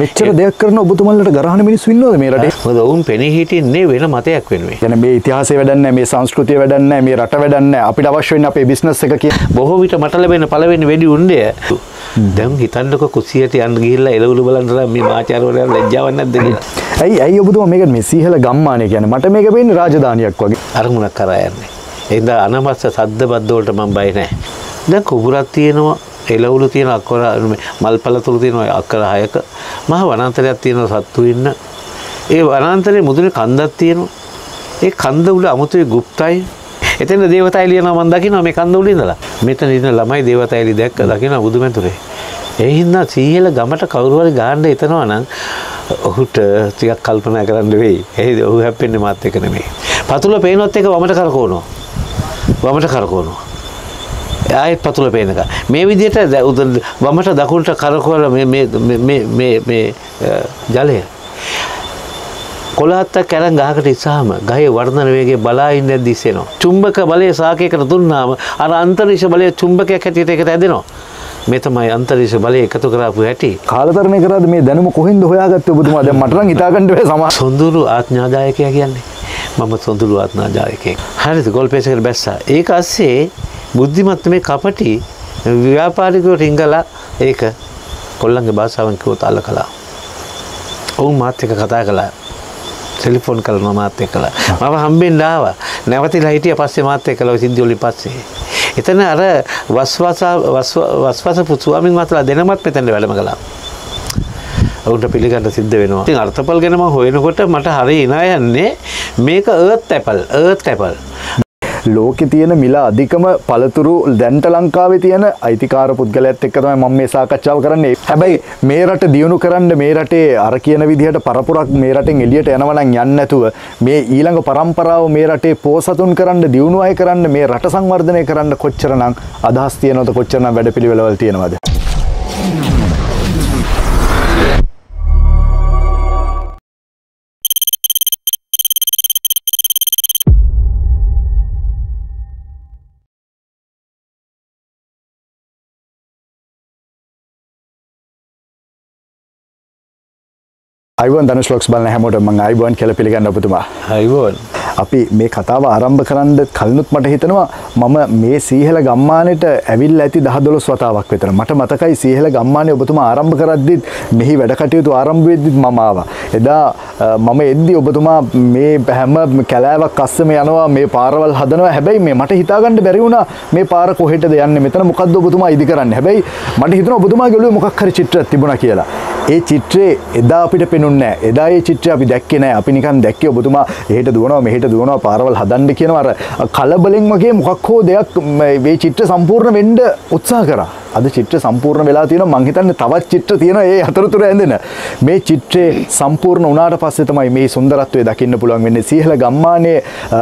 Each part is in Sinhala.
මෙච්චර දෙයක් කරන ඔබතුමල්ලට ගරහණ මිනිස් වින්නෝද මේ රටේ මොකද ඔවුන් පෙනී හිටින්නේ වෙන මතයක් වෙනුවෙන්. ගැන මේ ඉතිහාසය වැඩන්න මේ සංස්කෘතිය වැඩන්න මේ රට වැඩන්න අපිට අවශ්‍යවෙන් අපේ බිස්නස් එක කිය බොහෝ විට මට ලැබෙන පළවෙනි වැඩි උන්ඩය දැම් හිතන්නක කුසියට යන්න ගිහිල්ලා එළවලු බලන්ටලා මේ මාචාරවලයන් ලැජ්ජාවක් නැද්ද කියලා. ඇයි ඇයි ඔබතුම මේක මේ සීහල ගම්මානය කියන මට මේක පේන්නේ රාජධානියක් වගේ අරමුණක් කරා යන්නේ. එද අනමස්ස සද්ද බද්දවලට මම බය නැහැ. දැන් කුඹුරක් තියෙනවා එලවුළු තියෙන අක්කොර මල් පලතුරු තියෙන අක්කර හයක මහ වනන්තරයක් තියෙන සත්තු ඉන්න ඒ වනන්තරේ මුදුන කන්දක් තියෙනවා ඒ කන්ද උල අමුතුවේ ගුප්තයි එතන දේවතයි ලියනවා මම දකිනවා මේ කන්ද උල ඉඳලා මෙතන ඉන්න ළමයි දේවතයිලි දැක්ක දකිනවා බුදුමැතුරේ ඒ හින්දා සීහෙල ගමට කවුරු හරි ගාන්න එතනවා නම් ඔහුට ටිකක් කල්පනා කරන්න වෙයි. එහෙද ඔහු හැප්පෙන්නේ මාත් එක නෙමෙයි. පතුල පේනොත් එක වමට කරකවනවා. වමට කරකවනවා. ආයෙත් පතුල පේනක. මේ විදිහට වමට දකුණට කරකවල මේ ජලය. කොළහත්තක් කැරන් ගහකට ඉස්සාම ගහේ වර්ධන වේගේ බලා ඉන්න දිස්සෙනවා. චුම්බක බලය සාකයකට දුන්නාම අර අන්තරික්ෂ බලය චුම්බකයක් හැටියට ඒකට ඇදෙනවා. මේ තමයි අන්තරික්ෂ බලය එකතු කරපු හැටි. කාලතරණය කරාද මේ දැනුම කොහෙන්ද හොයාගත්තේ ඔබතුමා දැන් මට නම් හිතාගන්න බැහැ සමහර සොඳුරු ආත්ඥාදායකයා කියන්නේ මම සොඳුරු ආත්ඥාදායකයෙක්. හරිද ගොල්පේසකට බැස්සා. ඒක අස්සේ බුද්ධිමත් මේ කපටි ව්‍යාපාරිකව රිංගලා ඒක කොල්ලන්ගේ භාෂාවෙන් කිව්වොත් අල්ල කළා. ඔවුන් මාත් එක්ක කතා කළා. ටෙලිෆෝන් කරනවා මාත් එක්කලා. මම හම්බෙන්න ආවා. නැවතිලා හිටිය පස්සේ මාත් එක්කලා ඔය සිද්ධි වලින් පස්සේ. එතන අර වස්වස වස්වස පුතුවාමින් මාතලා දෙනමත් මෙතන වැඩම කළා. ඔවුන්ට පිළිගන්න සිද්ධ වෙනවා. ඉතින් අර්ථපල් ගැන මම හොයනකොට මට හරි ඉනා යන්නේ මේක earth apple earth apple. ලෝකෙ තියෙන මිල අධිකම පළතුරු දැන්ට ලංකාවේ තියෙන අයිතිකාර පුද්ගලයත් එක්ක තමයි මම මේ සාකච්ඡාව කරන්නේ. හැබැයි මේ රට දියුණු කරන්න මේ රටේ අර කියන විදිහට පරපුරක් මේ රටෙන් එළියට යනවා නම් යන්නේ නැතුව මේ ඊළඟ පරම්පරාව මේ රටේ පෝසතුන් කරන්න දියුණු අය කරන්න මේ රට සංවර්ධනය කරන්න කොච්චරනම් අදහස් තියෙනවද කොච්චරනම් වැඩපිළිවෙළවල් තියෙනවද? අයිවන් ධනුෂ් ලොක්ස් බලන හැමෝට මම අයිවන් කියලා පිළිගන්න ඔබතුමා. හයිබෝන්. අපි මේ කතාව ආරම්භ කරන්න කලිනුත් මට හිතෙනවා මම මේ සීහල ගම්මානෙට ඇවිල්ලා ඇති 10 12 වතාවක් විතර. මට මතකයි සීහල ගම්මානේ ඔබතුමා ආරම්භ කරද්දිත් මෙහි වැඩ කටයුතු ආරම්භ වෙද්දිත් මම ආවා. එදා මම එද්දි ඔබතුමා මේ හැම කැලෑවක් අස්සම යනවා මේ පාරවල් හදනවා. හැබැයි මේ මට හිතාගන්න බැරි වුණා මේ පාර කොහෙටද යන්නේ මෙතන මොකද්ද ඔබතුමා ඉදි කරන්නේ. හැබැයි මට හිතෙනවා ඔබතුමාගේ ඔළුවේ මොකක් හරි චිත්‍රයක් තිබුණා කියලා. ඒ චිත්‍රේ එදා අපිට පෙනුන්නේ නැහැ. එදා ඒ චිත්‍රය අපි දැක්කේ නැහැ. අපි නිකන් දැක්කේ ඔබතුමා එහෙට දුවනවා මෙහෙට දුවනවා පාරවල් හදන්න කියනවා අර කලබලෙන් වගේ මොකක් හෝ දෙයක් මේ චිත්‍ර සම්පූර්ණ වෙන්න උත්සාහ කරා. අද චිත්‍ර සම්පූර්ණ වෙලා තියෙනවා මං හිතන්නේ තවත් චිත්‍ර තියෙනවා ඒ අතරතුර ඇඳෙන. මේ චිත්‍රේ සම්පූර්ණ වුණාට පස්සේ තමයි මේ සුන්දරත්වය දකින්න පුළුවන් වෙන්නේ. සීහල ගම්මානයේ අ,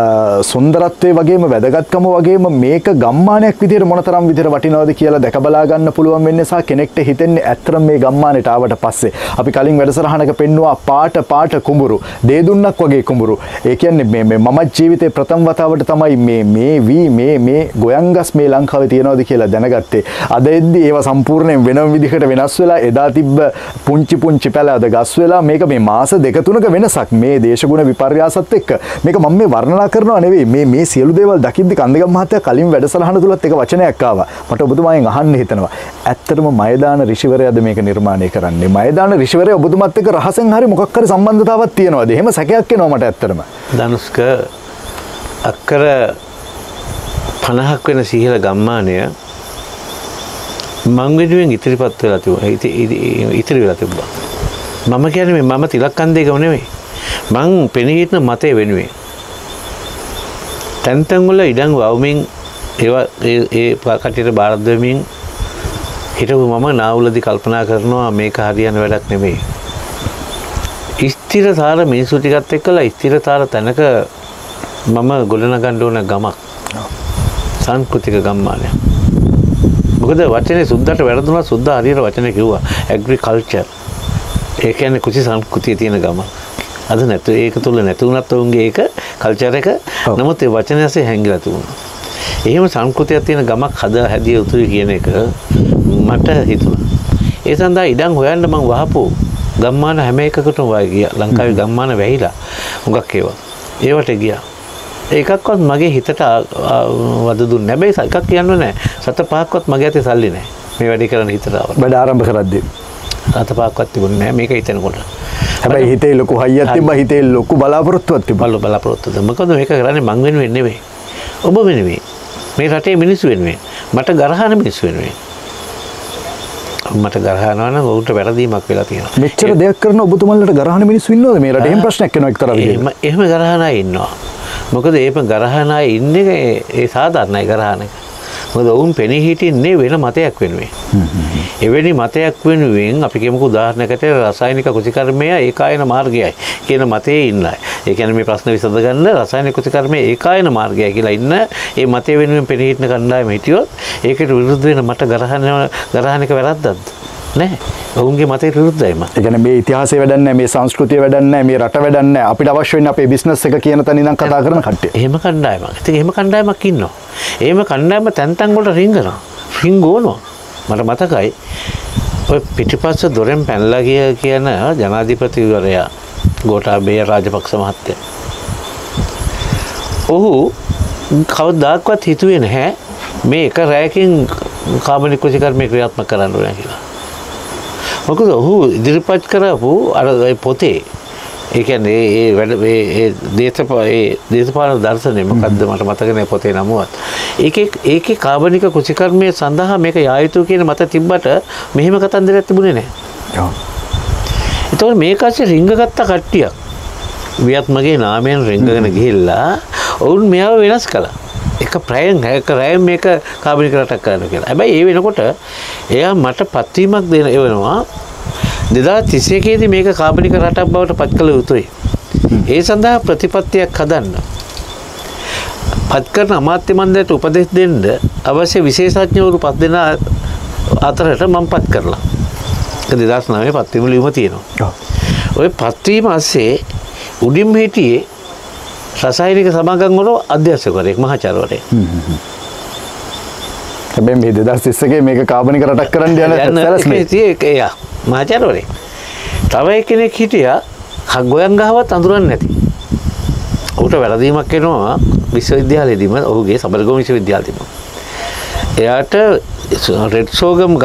සුන්දරත්වය වගේම වැදගත්කම වගේම මේක ගම්මානයක් විදිහට මොනතරම් විදිහට වටිනවද කියලා දැක බලා ගන්න පුළුවන් වෙන්නේ සහ කෙනෙක්ට හිතෙන්නේ ඇත්තටම මේ ගම්මානයට ආවට පස්සේ අපි කලින් වැඩසටහනක පෙන්නවා පාට පාට කුඹුරු දේදුන්නක් වගේ කුඹුරු. ඒ කියන්නේ මේ මේ මම ජීවිතේ ප්‍රථම වතාවට තමයි මේ මේ වී මේ මේ ගොයන්ගස් මේ ලංකාවේ තියනවාද කියලා දැනගත්තේ. අද එද්දි ඒවා සම්පූර්ණයෙන් වෙනම විදිහකට වෙනස් වෙලා එදා තිබ්බ පුංචි පුංචි පැල අද ගස් වෙලා මේක මේ මාස දෙක තුනක වෙනසක්. මේ දේශගුණ විපර්යාසත් එක්ක. මේක මම මේ වර්ණනා කරනවා නෙවෙයි. මේ මේ සියලු දේවල් දකිද්දි කන්දගම් මහත්තයා කලින් වැඩසටහන තුලත් එක වචනයක් ආවා. මට ඔබතුමාගෙන් අහන්න හිතෙනවා. ඇත්තටම මයදාන ඍෂිවරයාද මේක නිර්මාණය කරන්නේ? මයදාන ඍෂිවරයා ඔබතුමත් එක්ක රහසෙන් හරි මොකක් හරි සම්බන්ධතාවක් තියෙනවද? එහෙම සැකයක් එනවා මට ඇත්තටම. ධනුස්ක අක්කර පණහක් වෙන සිහිල ගම්මානය මං වෙනුවෙන් ඉතිරිපත් වෙලා තිබුණා. ඉති- ඉති- ඉතිරි වෙලා තිබ්බා. මම කියන්නේ මම තිලක්කන්දේකම නෙමෙයි. මං පෙනී හිටන මතය වෙනුවෙන්. තැන් තැන් වල ඉඩම් වවමින් ඒවා ඒ කටියට බාර දෙමින් හිටපු මම නාවුලදී කල්පනා කරනවා මේක හරියන වැඩක් නෙමෙයි. ස්ථිරතාර මිනිස්සු ටිකත් එක්කලා ස්ථිරතාර තැනක මම ගොඩනගන්න ඕන ගමක්. සංස්කෘතික ගම්මානය. මොකද වචනේ සුද්දට වැරදුනා සුද්ද හරියට වචනේ කිව්වා ඇග්‍රිකල්චර්. ඒ කියන්නේ කුසි සංස්කෘතිය තියෙන ගම. අද නැතු ඒක තුල නැති වුණත් ඔවුන්ගේ ඒක කල්චර් එක. නමුත් ඒ වචනේ ඇසේ හැංගිලා තිබුණා. එහෙම සංස්කෘතියක් තියෙන ගමක් හදා හැදිය යුතුයි කියන එක මට හිතුණා. ඒ සඳහා ඉඩම් හොයන්න මම වහපු ගම්මාන හැම එකකටම වය ගිය ලංකාවේ ගම්මාන වැහිලා හුඟක් ඒවා ඒවට ගියා ඒකක්වත් මගේ හිතට වද දුන්න නැබැයි එකක් කියන්න නෑ සත පහක්වත් මගේ ඇති සල්ලි නෑ මේ වැඩි කරන හිතරාව වැඩ ආරම්භ කරද්දී. සත පහක්වත් තිබුණ නෑ මේක හිතනකොට. හැබැයි හිතේ ලොකු හයියක් තිබ්බ. හිතේ ලොකු බලාපොරොත්තුවක් තිබ්බ. බල්ල බලාපොරොත්තුද? මොකද මේක කරන්නේ මං වෙනුවෙන් නෙවෙයි. ඔබ වෙනුවෙන්. මේ රටේ මිනිස්සු වෙනුවෙන්. මට ගරහන මිනිස්සු වෙනුවෙන්. මට ගරහනවා නම් ඔවුන්ට වැරදීමක් වෙලා තියෙනවා. මෙච්චර දෙයක් කරන ඔබතුමල්ලට ගරහන මිනිස්සු ඉන්නවද? මේ රටේ? එහෙම ප්‍රශ්නයක් එක්තරා විදිහකට. එහෙම ගරහන ඉන්නවා මොකද ඒම ගරහන අය ඉන්න එක ඒ- ඒ සාධාරණයි ගරහන එක මොකද ඔවුන් පෙනී හිටින්නේ වෙන මතයක් වෙනුවෙන් එවැනි මතයක් වෙනුවෙන් අපි කියමුකෝ උදාහරණයකට රසායනික කෘෂිකර්මය ඒකායන මාර්ගයයි කියන මතයේ ඉන්න. ඒ කියන්නේ මේ ප්‍රශ්න විසඳගන්න රසායනික කෘෂිකර්මය ඒකායන මාර්ගයයි කියලා ඉන්න ඒ මතය වෙනුවෙන් පෙනී හිටින කණ්ඩායම හිටියොත් ඒකට විරුද්ධ වෙන මට ගරහන එක වැරද්දක්ද? නෑ. ඔවුන්ගේ මතයට විරුද්ධයි මම. ඒ කියන්නේ මේ ඉතිහාසය වැඩක් නැහැ මේ සංස්කෘතිය වැඩක් නැහැ මේ රට වැඩක් නැහැ අපිට අවශ්‍ය වෙන්නේ අපේ බිස්නස් එක කියන තැන ඉඳන් කතා කරන කට්ටිය. එහෙම කණ්ඩායමක්. ඉතින් එහෙම කණ්ඩායමක් ඉන්නවා. එහෙම කණ්ඩායම තැන් තැන් වලට රිංගනවා. මට මතකයි ඔය පිටිපස්ස දොරෙන් පැනලා ගිය කියන ජනාධිපතිවරයා ගෝඨාභය රාජපක්ෂ මහත්තයා. ඔහු කවදාක්වත් හිතුවේ නැහැ මේ එක රැයකින් කාබනික කෘෂිකර්මය ක්‍රියාත්මක කරන්න ඕන කියලා. මොකද ඔහු ඉදිරිපත් කරපු අර ඒ පොතේ ඒ කියන්නේ ඒ වැඩ ඒ ඒ දේශපා ඒ දේශපාලන දර්ශනය මොකද්ද මට මතක නැහැ පොතේ නමුවත් ඒකේ ඒකේ කාබනික කෘෂිකර්මය සඳහා මේක යා යුතු කියන මත තිබ්බට මෙහෙම කතන්දරයක් තිබුණේ නැහැ. ඔව්. එතකොට මේක ඇස්සේ රිංගගත්ත කට්ටියක් වියත්මගේ නාමයෙන් රිංගගෙන ගිහිල්ලා ඔවුන් මෙයාව වෙනස් කළා. එක ප්‍රයෙන් හැක රෑම් මේක කාබනික රටක් කරන්න කියලා. හැබැයි ඒ වෙනකොට එයා මට පත්වීමක් දෙන එවනවා දෙදා තිසයකේදී මේක කාබනික රටක් බවට පත් කළ යුතුයි. ඒ සඳහා ප්‍රතිපත්තියක් හදන්න. පත් කරන අමාත්‍ය මන්දයට උපදෙස් දෙන්න අවශ්‍ය විශේෂඥවරු පත් දෙන අතරට මම පත් කරලා. දෙදස් නමේ පත්වීම ලියුම තියෙනවා. ඔය පත්වීම අස්සේ උඩින් හිටියේ රසායනික සමාගම් වල අධ්‍යක්ෂකවරයෙක් මහාචාර්යවරයෙක්. හැබැයි මේ 2031 මේක කාබනික රටක් කරන්න යන තියේ එක එයා මහාචාර්යවරයෙක්. තව එක්කෙනෙක් හිටියා හක් ගොයන් ගහවත් අඳුරන්නේ නැති. ඌට වැරදීමක් වෙනවා විශ්වවිද්‍යාලයේදීම ඔහුගේ සබරගම විශ්වවිද්‍යාලෙදීම. එයාට රෙඩ් සෝගම්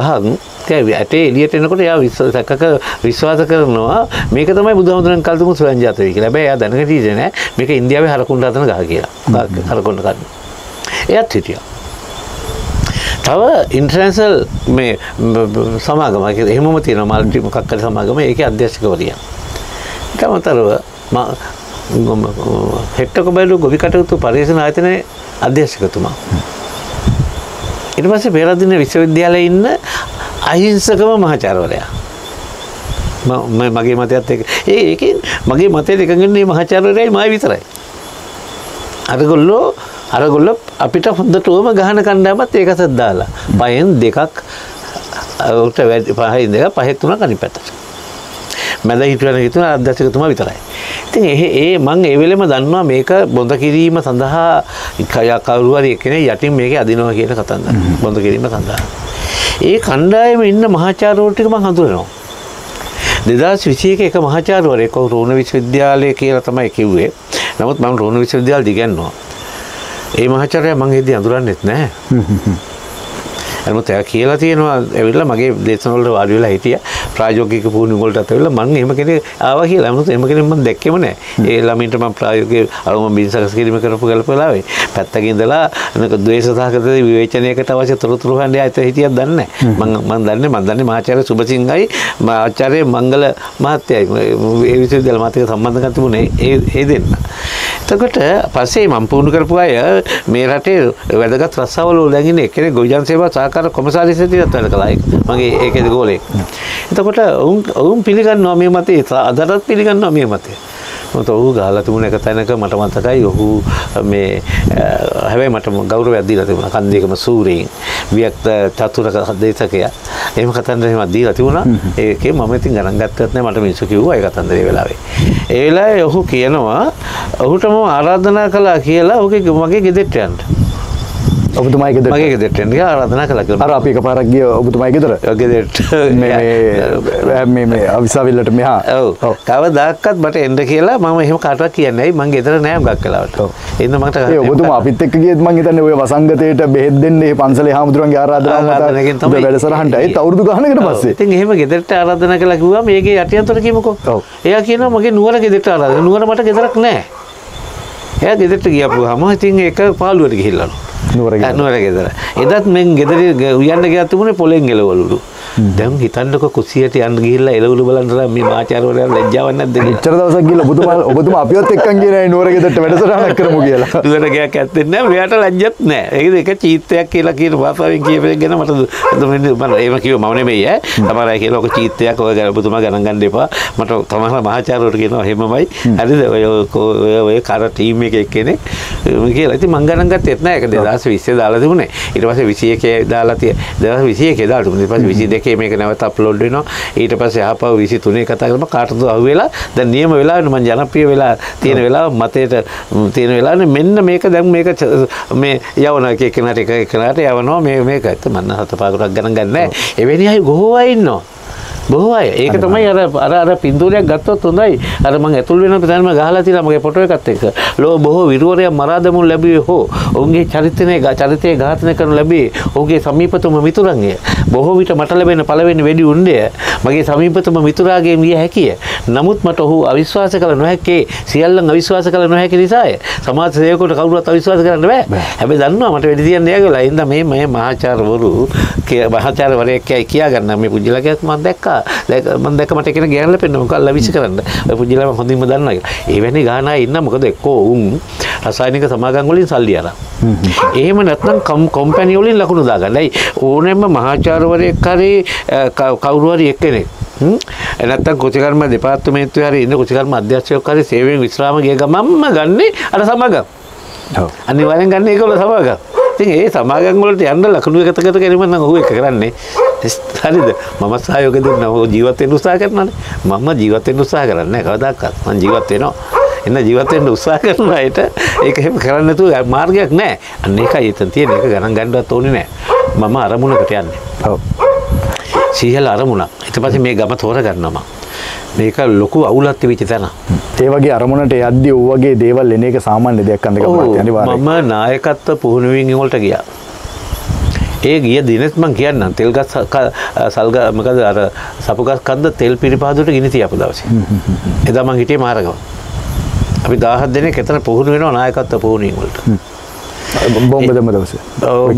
ගහක් ඇටේ එලියට එනකොට එයා විශ්ව සැකක විශ්වාස කරනවා මේක තමයි බුදුහාමුදුරන් කල්තුමු සොයන් ජාතකය කියලා. හැබැයි එයා දැනගෙන හිටියේ නෑ මේක ඉන්දියාවේ හරකුණ්ඩ හදන ගහ කියලා. හරකුණ්ඩ කන්න. එයාත් හිටියා. තව ඉන්ට්‍රන්සල් මේ සමාගම එහෙමම තියෙන මල්ටි මොකක්කර සමාගම ඒක අධ්‍යශකවරිය. තමතරව හෙට්ටක බැලු ගොවි කටයුතු පර්යේෂණ ආයතනය අධ්‍යශකතුමා. ඉට පස්සේ පෙරදින විශ්වවිද්‍යාලය ඉන්න අහිංසකම මහචාරවරයා. මගේ මතයත් එක ඒ ඒක මගේ මතය එකගන්නේ මහචාරවරයයි මයි විතරයි. අරගොල්ලෝ අරගොල්ල අපිට හොඳටුවම ගහන කණ්ඩාමත් ඒකසත් දාලා පයෙන් දෙකක් ඔට වැඩ පහයි දෙක පහෙත් වුණ කනි පැතට මැද හිටුවන හිතුන අධ්‍යශකතුමා විතරයි. ඉතින් ඒ ඒ මං ඒවෙලෙම දන්නවා මේක බොඳ කිරීම සඳහා කයකවරුවර එකන යටින් මේක අදිනවා කියන කතන්ද බොඳ කිරීම සඳහා. ඒ කණ්ඩායම ඉන්න මහාචාරෝටික මං හඳුරනවා. දෙදස් විසියක එක මහාචාරවරයෙක් රෝණ විශ්වවිද්‍යාලය කියලා තමයි කිව්වේ නමුත් මම රෝණ විශ්වවිද්‍යාල දිගන්නවා. ඒ මහාචාරය මං එදී අඳුරන්නෙත් නෑ. නමුත් එයා කියලා තියෙනවා ඇවිල්ලා මගේ දේශනවලට වාඩි වෙලා හිටියා ප්‍රායෝගික පුහුණු වලට ඇවිල්ලා මං එහෙම කෙනෙක් ආවා කියලා. නමුත් එහෙම කෙනෙක් මම දැක්කෙම නෑ. ඒ ළමින්ට මම ප්‍රායෝගික අරම බින්සකස් කිරීම කරපු ගල්පලාවේ පැත්තක ඉඳලා නක ද්වේෂ සහගත විවේචනයකට අවශ්‍ය තොරතුරු හොයන්න ආයත හිටියක් දන්නේ නෑ. මං මං දන්නේ මං දන්නේ මහාචාර්ය සුබසිංහයි ආචාර්ය මංගල මහත්තයයි ඒ විශ්වවිද්‍යාල මාතක සම්බන්ධකම් තිබුණේ ඒ ඒ දෙන්න. එතකොට පස්සේ මම පුහුණු කරපු අය මේ රටේ වැදගත් රස්සාවල ලැගින එක්කෙනෙක් ගොවිජන සේවා සහකාර කොමසාරිසතියත් වැඩ කළා. මගේ ඒකේ ගෝලෙක්. එතකොට ඔවුන් ඔවුන් පිළිගන්නවා මේ මතේ අදටත් පිළිගන්නවා මේ මතේ. මොකද ඔහු ගහලා තිබුණ එක තැනක මට මතකයි ඔහු මේ හැබැයි මට ගෞරවයක් දීලා තිබුණා. කන්දේකම සූරයෙන් වික්ත චතුරක දේශකයා. එහෙම කතන්දර එහෙම දීලා තිබුණා. ඒකේ මම ඉතින් ගණන් ගත්තත් නෑ. මට මිනිස්සු කිව්වා ඒ කතන්දරේ වෙලාවේ. ඒ වෙලාවේ ඔහු කියනවා ඔහුට මම ආරාධනා කළා කියලා ඔහුගේ මගේ ගෙදරට යන්න ඔබතුමා ගෙදර මගේ ගෙදරට එන්න කියලා ආරාධනා කළා කියලා. අර අපි එකපාරක් ගිය ඔබතුමා ගෙදර ගෙදරට මේ මේ මේ මේ අවිසාවිල්ලට මෙහා ඔව් කවදාකවත් මට එන්න කියලා මම එහෙම කාටවත් කියන්නේ ඇයි මං ගෙදර නෑ ගක් කලාවට. ඔව්. එන්න මට ඒ ඔබතුමා අපිත් එක්ක ගියත් මං හිතන්නේ ඔය වසංගතයට බෙහෙත් දෙන්න ඒ පන්සලේ හාමුදුරන්ගේ ආරාධනාව මත. වැඩසටහනට ඒත් අවුරුදු ගානකට. පස්සේ ඉතින් එහෙම ගෙදරට ආරාධනා කළා කිව්වා මේකේ යටියන්තර කියමුකෝ. ඔව්. එයා කියනවා මගේ නුවර ගෙදරට ආරාධනා. නුවර මට ගෙදරක් නෑ. එයා ගෙදරට ගියපුවාම ඉතින් ඒක පාළුවට ගිහිල්ලාලු. නුවර ගෙදර. නුවර ගෙදර. එදත් මෙන් ගෙදර උයන්න ගියා තිබුණේ පොලෙන් එළවලුලු. දැන් හිතන්නකො කුසියට යන්න ගිහිල්ලා එළවලු බලන්න මේ මාචාර්යවරයා ලැජ්ජාවක් නැද්ද කියලා. එච්චර දවසක් ගිහලා ඔබතුමා ඔබතුමා අපිවත් එක්කන් ගියේ නෑ නුවර ගෙදරට වැඩසටහනක් කරමු කියලා. දුවට ගයක් ඇත්තේ නැහැ මෙයාට ලැජ්ජත් නැහැ ඒකද එක චීත්තයක් කියලා කියන භාෂාවෙන් කියපේ ගැන මට මම එහෙම කිව්ව මම නෙමෙයි ඈ. සමහර අය කියලා ඔක චීත්තයක් ඔය ඔබතුමා ගණන් ගන්න එපා. මට තමහර මහාචාර්යවරු කියනවා එහෙමමයි. හරිද? ඔය ඔය කර ටීම් එකේ මම කියලා. ඉතින් මං ගණන් ගත්තෙත් නැහැ ඒක 2020 දාලා තිබුණේ. ඊට පස්සේ 21 දාලා තිය 2021 දාලා තිබුණේ. ඊට පස්සේ 22 මේක නැවත අප්ලෝඩ් වෙනවා. ඊට පස්සේ ආපහු 23 කතා කරලා කාටද අහුවෙලා. දැන් නියම වෙලාවෙ මම ජනප්‍රිය වෙලා තියෙන වෙලාව මතයට ම්, තියෙන වෙලාවනේ මෙන්න මේක දැන් මේක ච- මේ යවන එක එකනට එක එකනට යවනවා මේ මේක. ඇත්ත මන්න හත පාකුරක් ගණන් ගන්න. නැහැ එවැනි අය බොහෝ අය ඉන්නවා. බොහෝ අය. ඒක තමයි අර අර අර පින්තූරයක් ගත්තොත් හොඳයි. අර මම ඇතුල් වෙන තැනම ගහලා තියලා මගේ ෆොටෝ එකත් එක්ක. ලෝ බොහෝ විරුවරයන් මරා දමනු ලැබුවේ හෝ ඔවුන්ගේ චරිතනේ චරිතය ඝාතනය කරනු ලැබී ඔහුගේ සමීපතම මිතුරන්ය. බොහෝ විට මට ලැබෙන පළවෙනි වෙඩි උණ්ඩය මගේ සමීපතම මිතුරාගේ විය හැකිය. නමුත් මට ඔහු අවිශ්වාස කළ නොහැක්කේ සියල්ලන් අවිශ්වාස කළ නොහැකි නිසාය. සමාජ සේවකට කවුරුත් අවිශ්වාස කරන්න බෑ. හැබැයි දන්නවා මට වෙඩි තියන්න යෑ කියලා ඉඳ මේ මේ මහාචාර්යවරු මහාචාර්යවරයෙක් කියයි කියා ගන්න මේ පුජ්‍යලකයක් මම දැක්කා දැක මම දැක්ක මට එකන ගෑනලා පෙන්න මොකක් ලවිසි කරන්න මම හොඳින්ම කියලා එවැනි ගාන ඉන්න මොකද එක්කෝ උන් රසායනික සමාගම් වලින් සල්ලි අරන් එහෙම නැත්නම් කම් කොම්පැනි වලින් ලකුණු දාගන්න. ඇයි ඕනෑම මහාචාර්යවරයෙක් හරි අ, ක- කවුරු හරි එක්කෙනෙක් හ්ම්? නැත්තම් කුචිකර්ම දෙපාර්තමේන්තුවේ හරි ඉන්න කුචිකර්ම අධ්‍යක්ෂකයෙක් හරි සේවයෙන් විශ්‍රාම ගිය ගමන්ම ගන්නේ අර සමාගම්. අනිවාර්යෙන් ගන්න ඒගොල්ලෝ සමාගම්. ඉතින් ඒ සමාගම් වලට යන්න ලකුණු එකතකට කිරීම නම් ඔහු එක කරන්නේ. හරිද? මම සහයෝග දෙන්න ඔහු ජීවත් වෙන්න උත්සාහ කරනවානේ. මම ජීවත් වෙන්න උත්සාහ කරන්නේ නැහැ කවදාකවත්. මම ජීවත් වෙනවා. එන්න ජීවත් වෙන්න උත්සාහ කරන අයට ඒක එහෙම කරන්න නැතුව මාර්ගයක් නැහැ. අන්න ඒකයි එතන තියෙන එක ගණන් ගන්නවත් ඕනේ නැහැ. මම අරමුණකට යන්නේ. ඔව් සීහල අරමුණක්. ඊට පස්සේ මේ ගම තෝරගන්නවා. මේක ලොකු අවුලක් තිබිච්ච තැන. ඒ වගේ අරමුණට යද්දී ඔය වගේ දේවල් එන එක සාමාන්‍ය දෙයක් අන්දක මම නායකත්ව පුහුණුවීම් වලට ගියා. ඒ ගිය දිනෙත් මං කියන්නම් තෙල් ගස් ක- සල්ග මොකද අර සපුගස් කන්ද තෙල් පිරිපාදුවට ගිනි තියපු දවසේ. එදා මං හිටියේ මාරගම. අපි 17 දෙනෙක් එතන පුහුණු වෙනවා නායකත්ව පුහුණුවීම් වලට. බෝම්බ දැම්ම දවසේ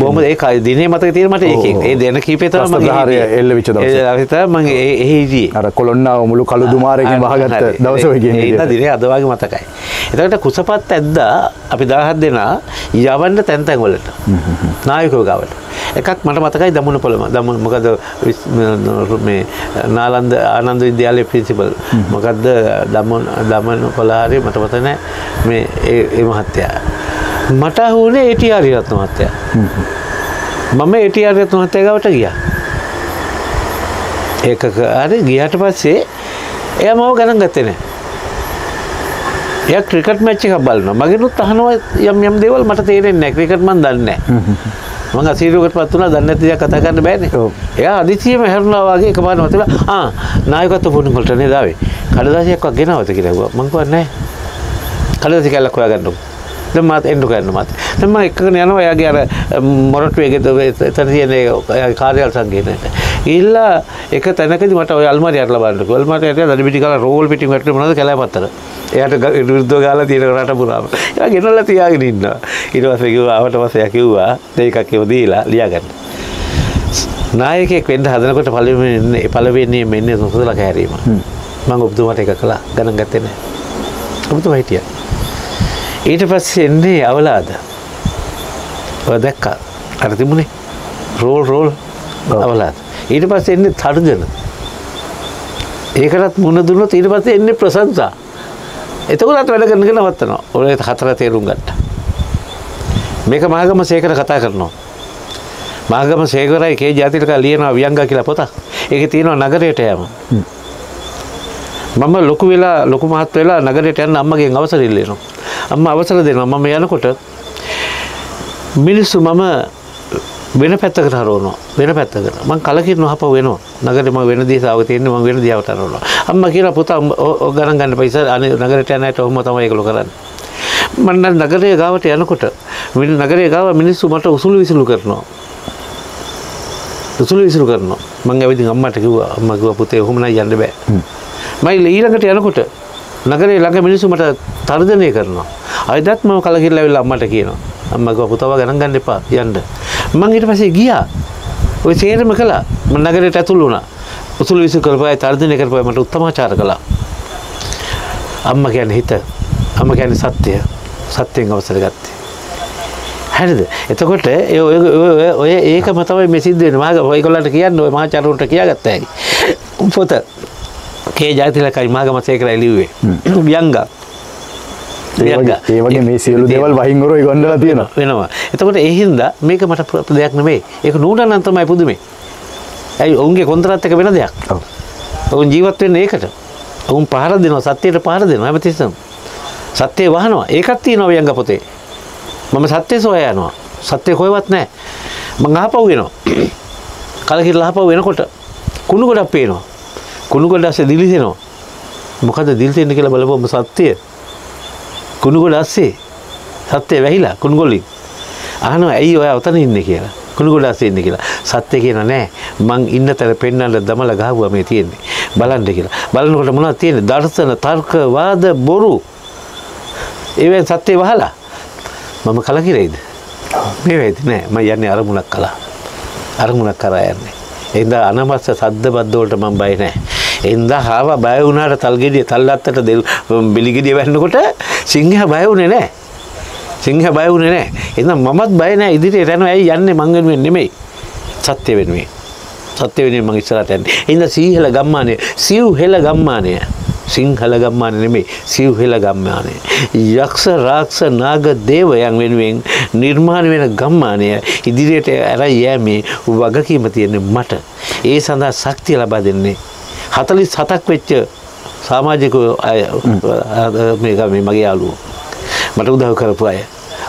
බොහොම ඒ දිනේ මතක තියෙන මට ඒකෙන්. ඒ දෙන කීපේ තමයි මම ප්‍රස්ථාරය හිටියේ. එල්ල වෙච්ච දවසේ. ඒ දවසේ තමයි මම ඒ එහි හිටියේ. අර කොළොන්නාව මුළු කළු දුමාරකින් වහගත්ත දවස දිනේ අද වගේ මතකයි. එතකොට කුසපත් ඇද්දා අපි 17 දෙනා යවන්න තැන් තැන් වලට. නායකයෝ ගාවට. එකක් මට මතකයි දමුණු පොළම. දමුණු මොකද ම- නාලන්ද ආනන්ද විද්‍යාලයේ ප්‍රින්සිපල්. මොකද්ද දමුණු දමුණු පොළහරි මට මතක නැහැ මේ ඒ මහත්තයා. මට අහුනේ ඒටිආර් රත්න මහත්තයා. මම ඒටිආර් රත්න මහත්තයා ගාවට ගියා. ඒක හරි ගියාට පස්සේ එයා මම ගණන් ගත්තේ නැහැ. එයා ක්‍රිකට් මැච් එකක් බලනවා. මගෙනුත් අහනවා යම් යම් දේවල් මට තේරෙන්නේ නැහැ. ක්‍රිකට් මන් දන්නේ නැහැ. මම අසීරුවකට පත් වුණා දන්නේ නැති දේවල් කතා කරන්න බෑනේ. එයා අදිසියෙම හැරුණා වගේ එකපාරම මතලා ආ නායකත්ව පුණු වලට නේද ආවේ. කඩදාසියක්වත් ගෙනවද කියලා ඇහුවා. මං කිව්වා නැහැ. කඩදාසි කැල්ලක් හොයාගන්නකො. මාත් එන්න කරන්න මාත්. දැන් මම එක්කගෙන යනවා එයාගේ අර මොරටුවේ එතන තියෙන කාර්යාල සංගීතයට. ගිහිල්ලා එක තැනකදී මට ඔය අල්මාරියට ලබන්නකෝ. අල්මාරියට දඩ පිටි කාලා රෝල් පිටි වැටුනේ මොනවද කැලෑපත්තර. එයාට විරුද්ධව ගාලා තියෙන රට පුරාම. එයා ගෙනල්ලා තියාගෙන ඉන්නවා. ඊට පස්සේ කිව්වා දෙකක් ඒව දීලා ලියාගන්න. නායකයෙක් වෙන්න හදනකොට පළවෙනි පළවෙනි මෙන්නේ සුසුදලා කෑරීම. මම ඔබතුමාට එක කළා ගණන් ගත්තේ නැහැ. ඔබතුමා හිටියා. ඊට පස්සේ එන්නේ අවලාද. ඔය දැක්කා. අර තිබුණේ රෝල් රෝල්. අවලාද. ඊට පස්සේ එන්නේ තර්ජන. ඒකටත් මුණ දුන්නොත් ඊට පස්සේ එන්නේ ප්‍රශංසා. එතකොටත් වැඩ කරන එක නවත්තනවා. ඔය හතර තේරුම් ගත්තා. මේක මහගම සේකර කතා කරනවා. මහගම සේකරයි කේ ජාතික ලියනවා වියංගා කියලා පොතක්. ඒකේ තියෙනවා නගරයට යෑම. මම ලොකු වෙලා ලොකු මහත් වෙලා නගරයට යන්න අම්මගෙන් අවසර ඉල්ලනවා. අම්මා අවසර දෙනවා. මම යනකොට මිනිස්සු මම වෙන පැත්තකට හරවනවා. වෙන පැත්තකට. මං කලකිරන හප වෙනවා. නගරේ මම වෙන දිහාවක තියෙන්නේ. මම වෙන දිහාවට හරවනවා. අම්මා කියලා පුතා ගණන් ගන්න පයිසා අනේ නගරයට යන අයට ඔහොම තමයි ඒගොල්ලෝ කරන්නේ. මම නම් නගරයේ ගාවට යනකොට නගරයේ ගාව මිනිස්සු මට උසුළු විසුළු කරනවා. උසුළු විසුළු කරනවා. මං ඇවිදින් අම්මට කිව්වා අම්මා කිව්වා පුතේ ඔහොම නයි යන්න බෑ. මම ඊළඟට යනකොට නගරේ ළඟ මිනිස්සු මට තර්ජනය කරනවා. අයිදත් මම කලකිරලා ඇවිල්ලා අම්මට කියනවා. අම්මා කිව්වා පුතව ගණන් ගන්න එපා යන්න. මං ඊට පස්සේ ගියා. ඔය සේරම කළා. මම නගරයට ඇතුළු වුණා. උසුළු විසුළු කරපුවා තර්ජනය කරපුවා මට උත්තමාචාර කළා. අම්මා කියන්නේ හිත. අම්මා කියන්නේ සත්‍යය සත්‍යයෙන් අවසර ගත්තේ. හරිද? එතකොට ඒ ඔය ඔය- ඔය ඒකම තමයි මේ සිද්ධ වෙන්නේ. මහා ඔයගොල්ලන්ට කියන්න ඔය මහාචාරුන්ට කියාගත්ත හැකි. පොත. කේ ජාතිලකයි මාගම සේකරයි ලිව්වේ. වියංගා ඒ වගේ- ඒ වගේ මේ සියලු දේවල් වහින් ඔරයි ගොන්නලා තියෙනවා. වෙනවා. එතකොට ඒ හින්දා මේක මට ප්‍ර- දෙයක් නෙමෙයි. ඒක නූඩනම් තමයි පුදුමේ. ඇයි ඔවුන්ගේ කොන්ත්‍රාත් එක වෙන දෙයක්? ඔව්. ඔවුන් ජීවත් වෙන්නේ ඒකට. ඔවුන් පහර දෙනවා සත්‍යයට පහර දෙනවා. හැමතිස්සම සත්‍යය වහනවා. ඒකත් තියෙනවා වියංග පොතේ. මම සත්‍ය සොයා යනවා. සත්‍ය කොහෙවත් නැහැ. මං අහපව් වෙනවා. කලකිරලා අහපව් වෙනකොට කුණු ගොඩක් පේනවා කුණු ගොඩ ඇස්සේ දිලිසෙනවා මොකද දිලිසෙන්නේ කියලා බලපුවම සත්‍යය කුණු ගොඩ ඇස්සේ සත්‍යය වැහිලා කුණු ගොල්ලින් අහනවා ඇයි ඔයා ඔතන ඉන්නේ? කියලා. කුණු ගොඩ ඇස්සේ ඉන්නේ කියලා. සත්‍ය කියන නෑ මං ඉන්න තැන පෙන්වන්න දමලා ගහුවා මේ තියෙන්නේ. බලන්න කියලා. බලනකොට මොනවද තියෙන්නේ? දර්ශන තර්ක වාද බොරු. ඒවෙන් සත්‍ය වහලා. මම කලකිරෙයිද? මේ වෙයිද නෑ මම යන්නේ අරමුණක් කළා. අරමුණක් කරා යන්නේ. එඳා අනවශ්‍ය සද්ද බද්ද වලට මම බය නෑ. එඳා හාව බය වුණාට තල්ගෙඩිය තල්ලත්තට දෙල් බිලිගෙඩිය වැන්නකොට සිංහයා බය වුණේ නෑ. සිංහයා බය වුණේ නෑ. එහෙනම් මමත් බය නෑ ඉදිරියට යනවා. ඇයි යන්නේ මං වෙනුවෙන් නෙමෙයි. සත්‍ය වෙනුවෙන්. සත්‍ය වෙනුවෙන් මං ඉස්සරහට යන්නේ. එහෙනම් සීහල ගම්මානය සිව් හෙල ගම්මානය. සිංහල ගම්මාන නෙමෙයි සිව් හෙල ගම්මානය. යක්ෂ රාක්ෂ නාග දේවයන් වෙනුවෙන් නිර්මාණ වෙන ගම්මානය ඉදිරියට ඇරයි යෑමේ වගකීම තියෙන්නේ මට. ඒ සඳහා ශක්තිය ලබා දෙන්නේ හතලිස් හතක් වෙච්ච සාමාජිකයෝ අය මේ ගමේ මගේ යාළුවෝ. මට උදව් කරපු අය.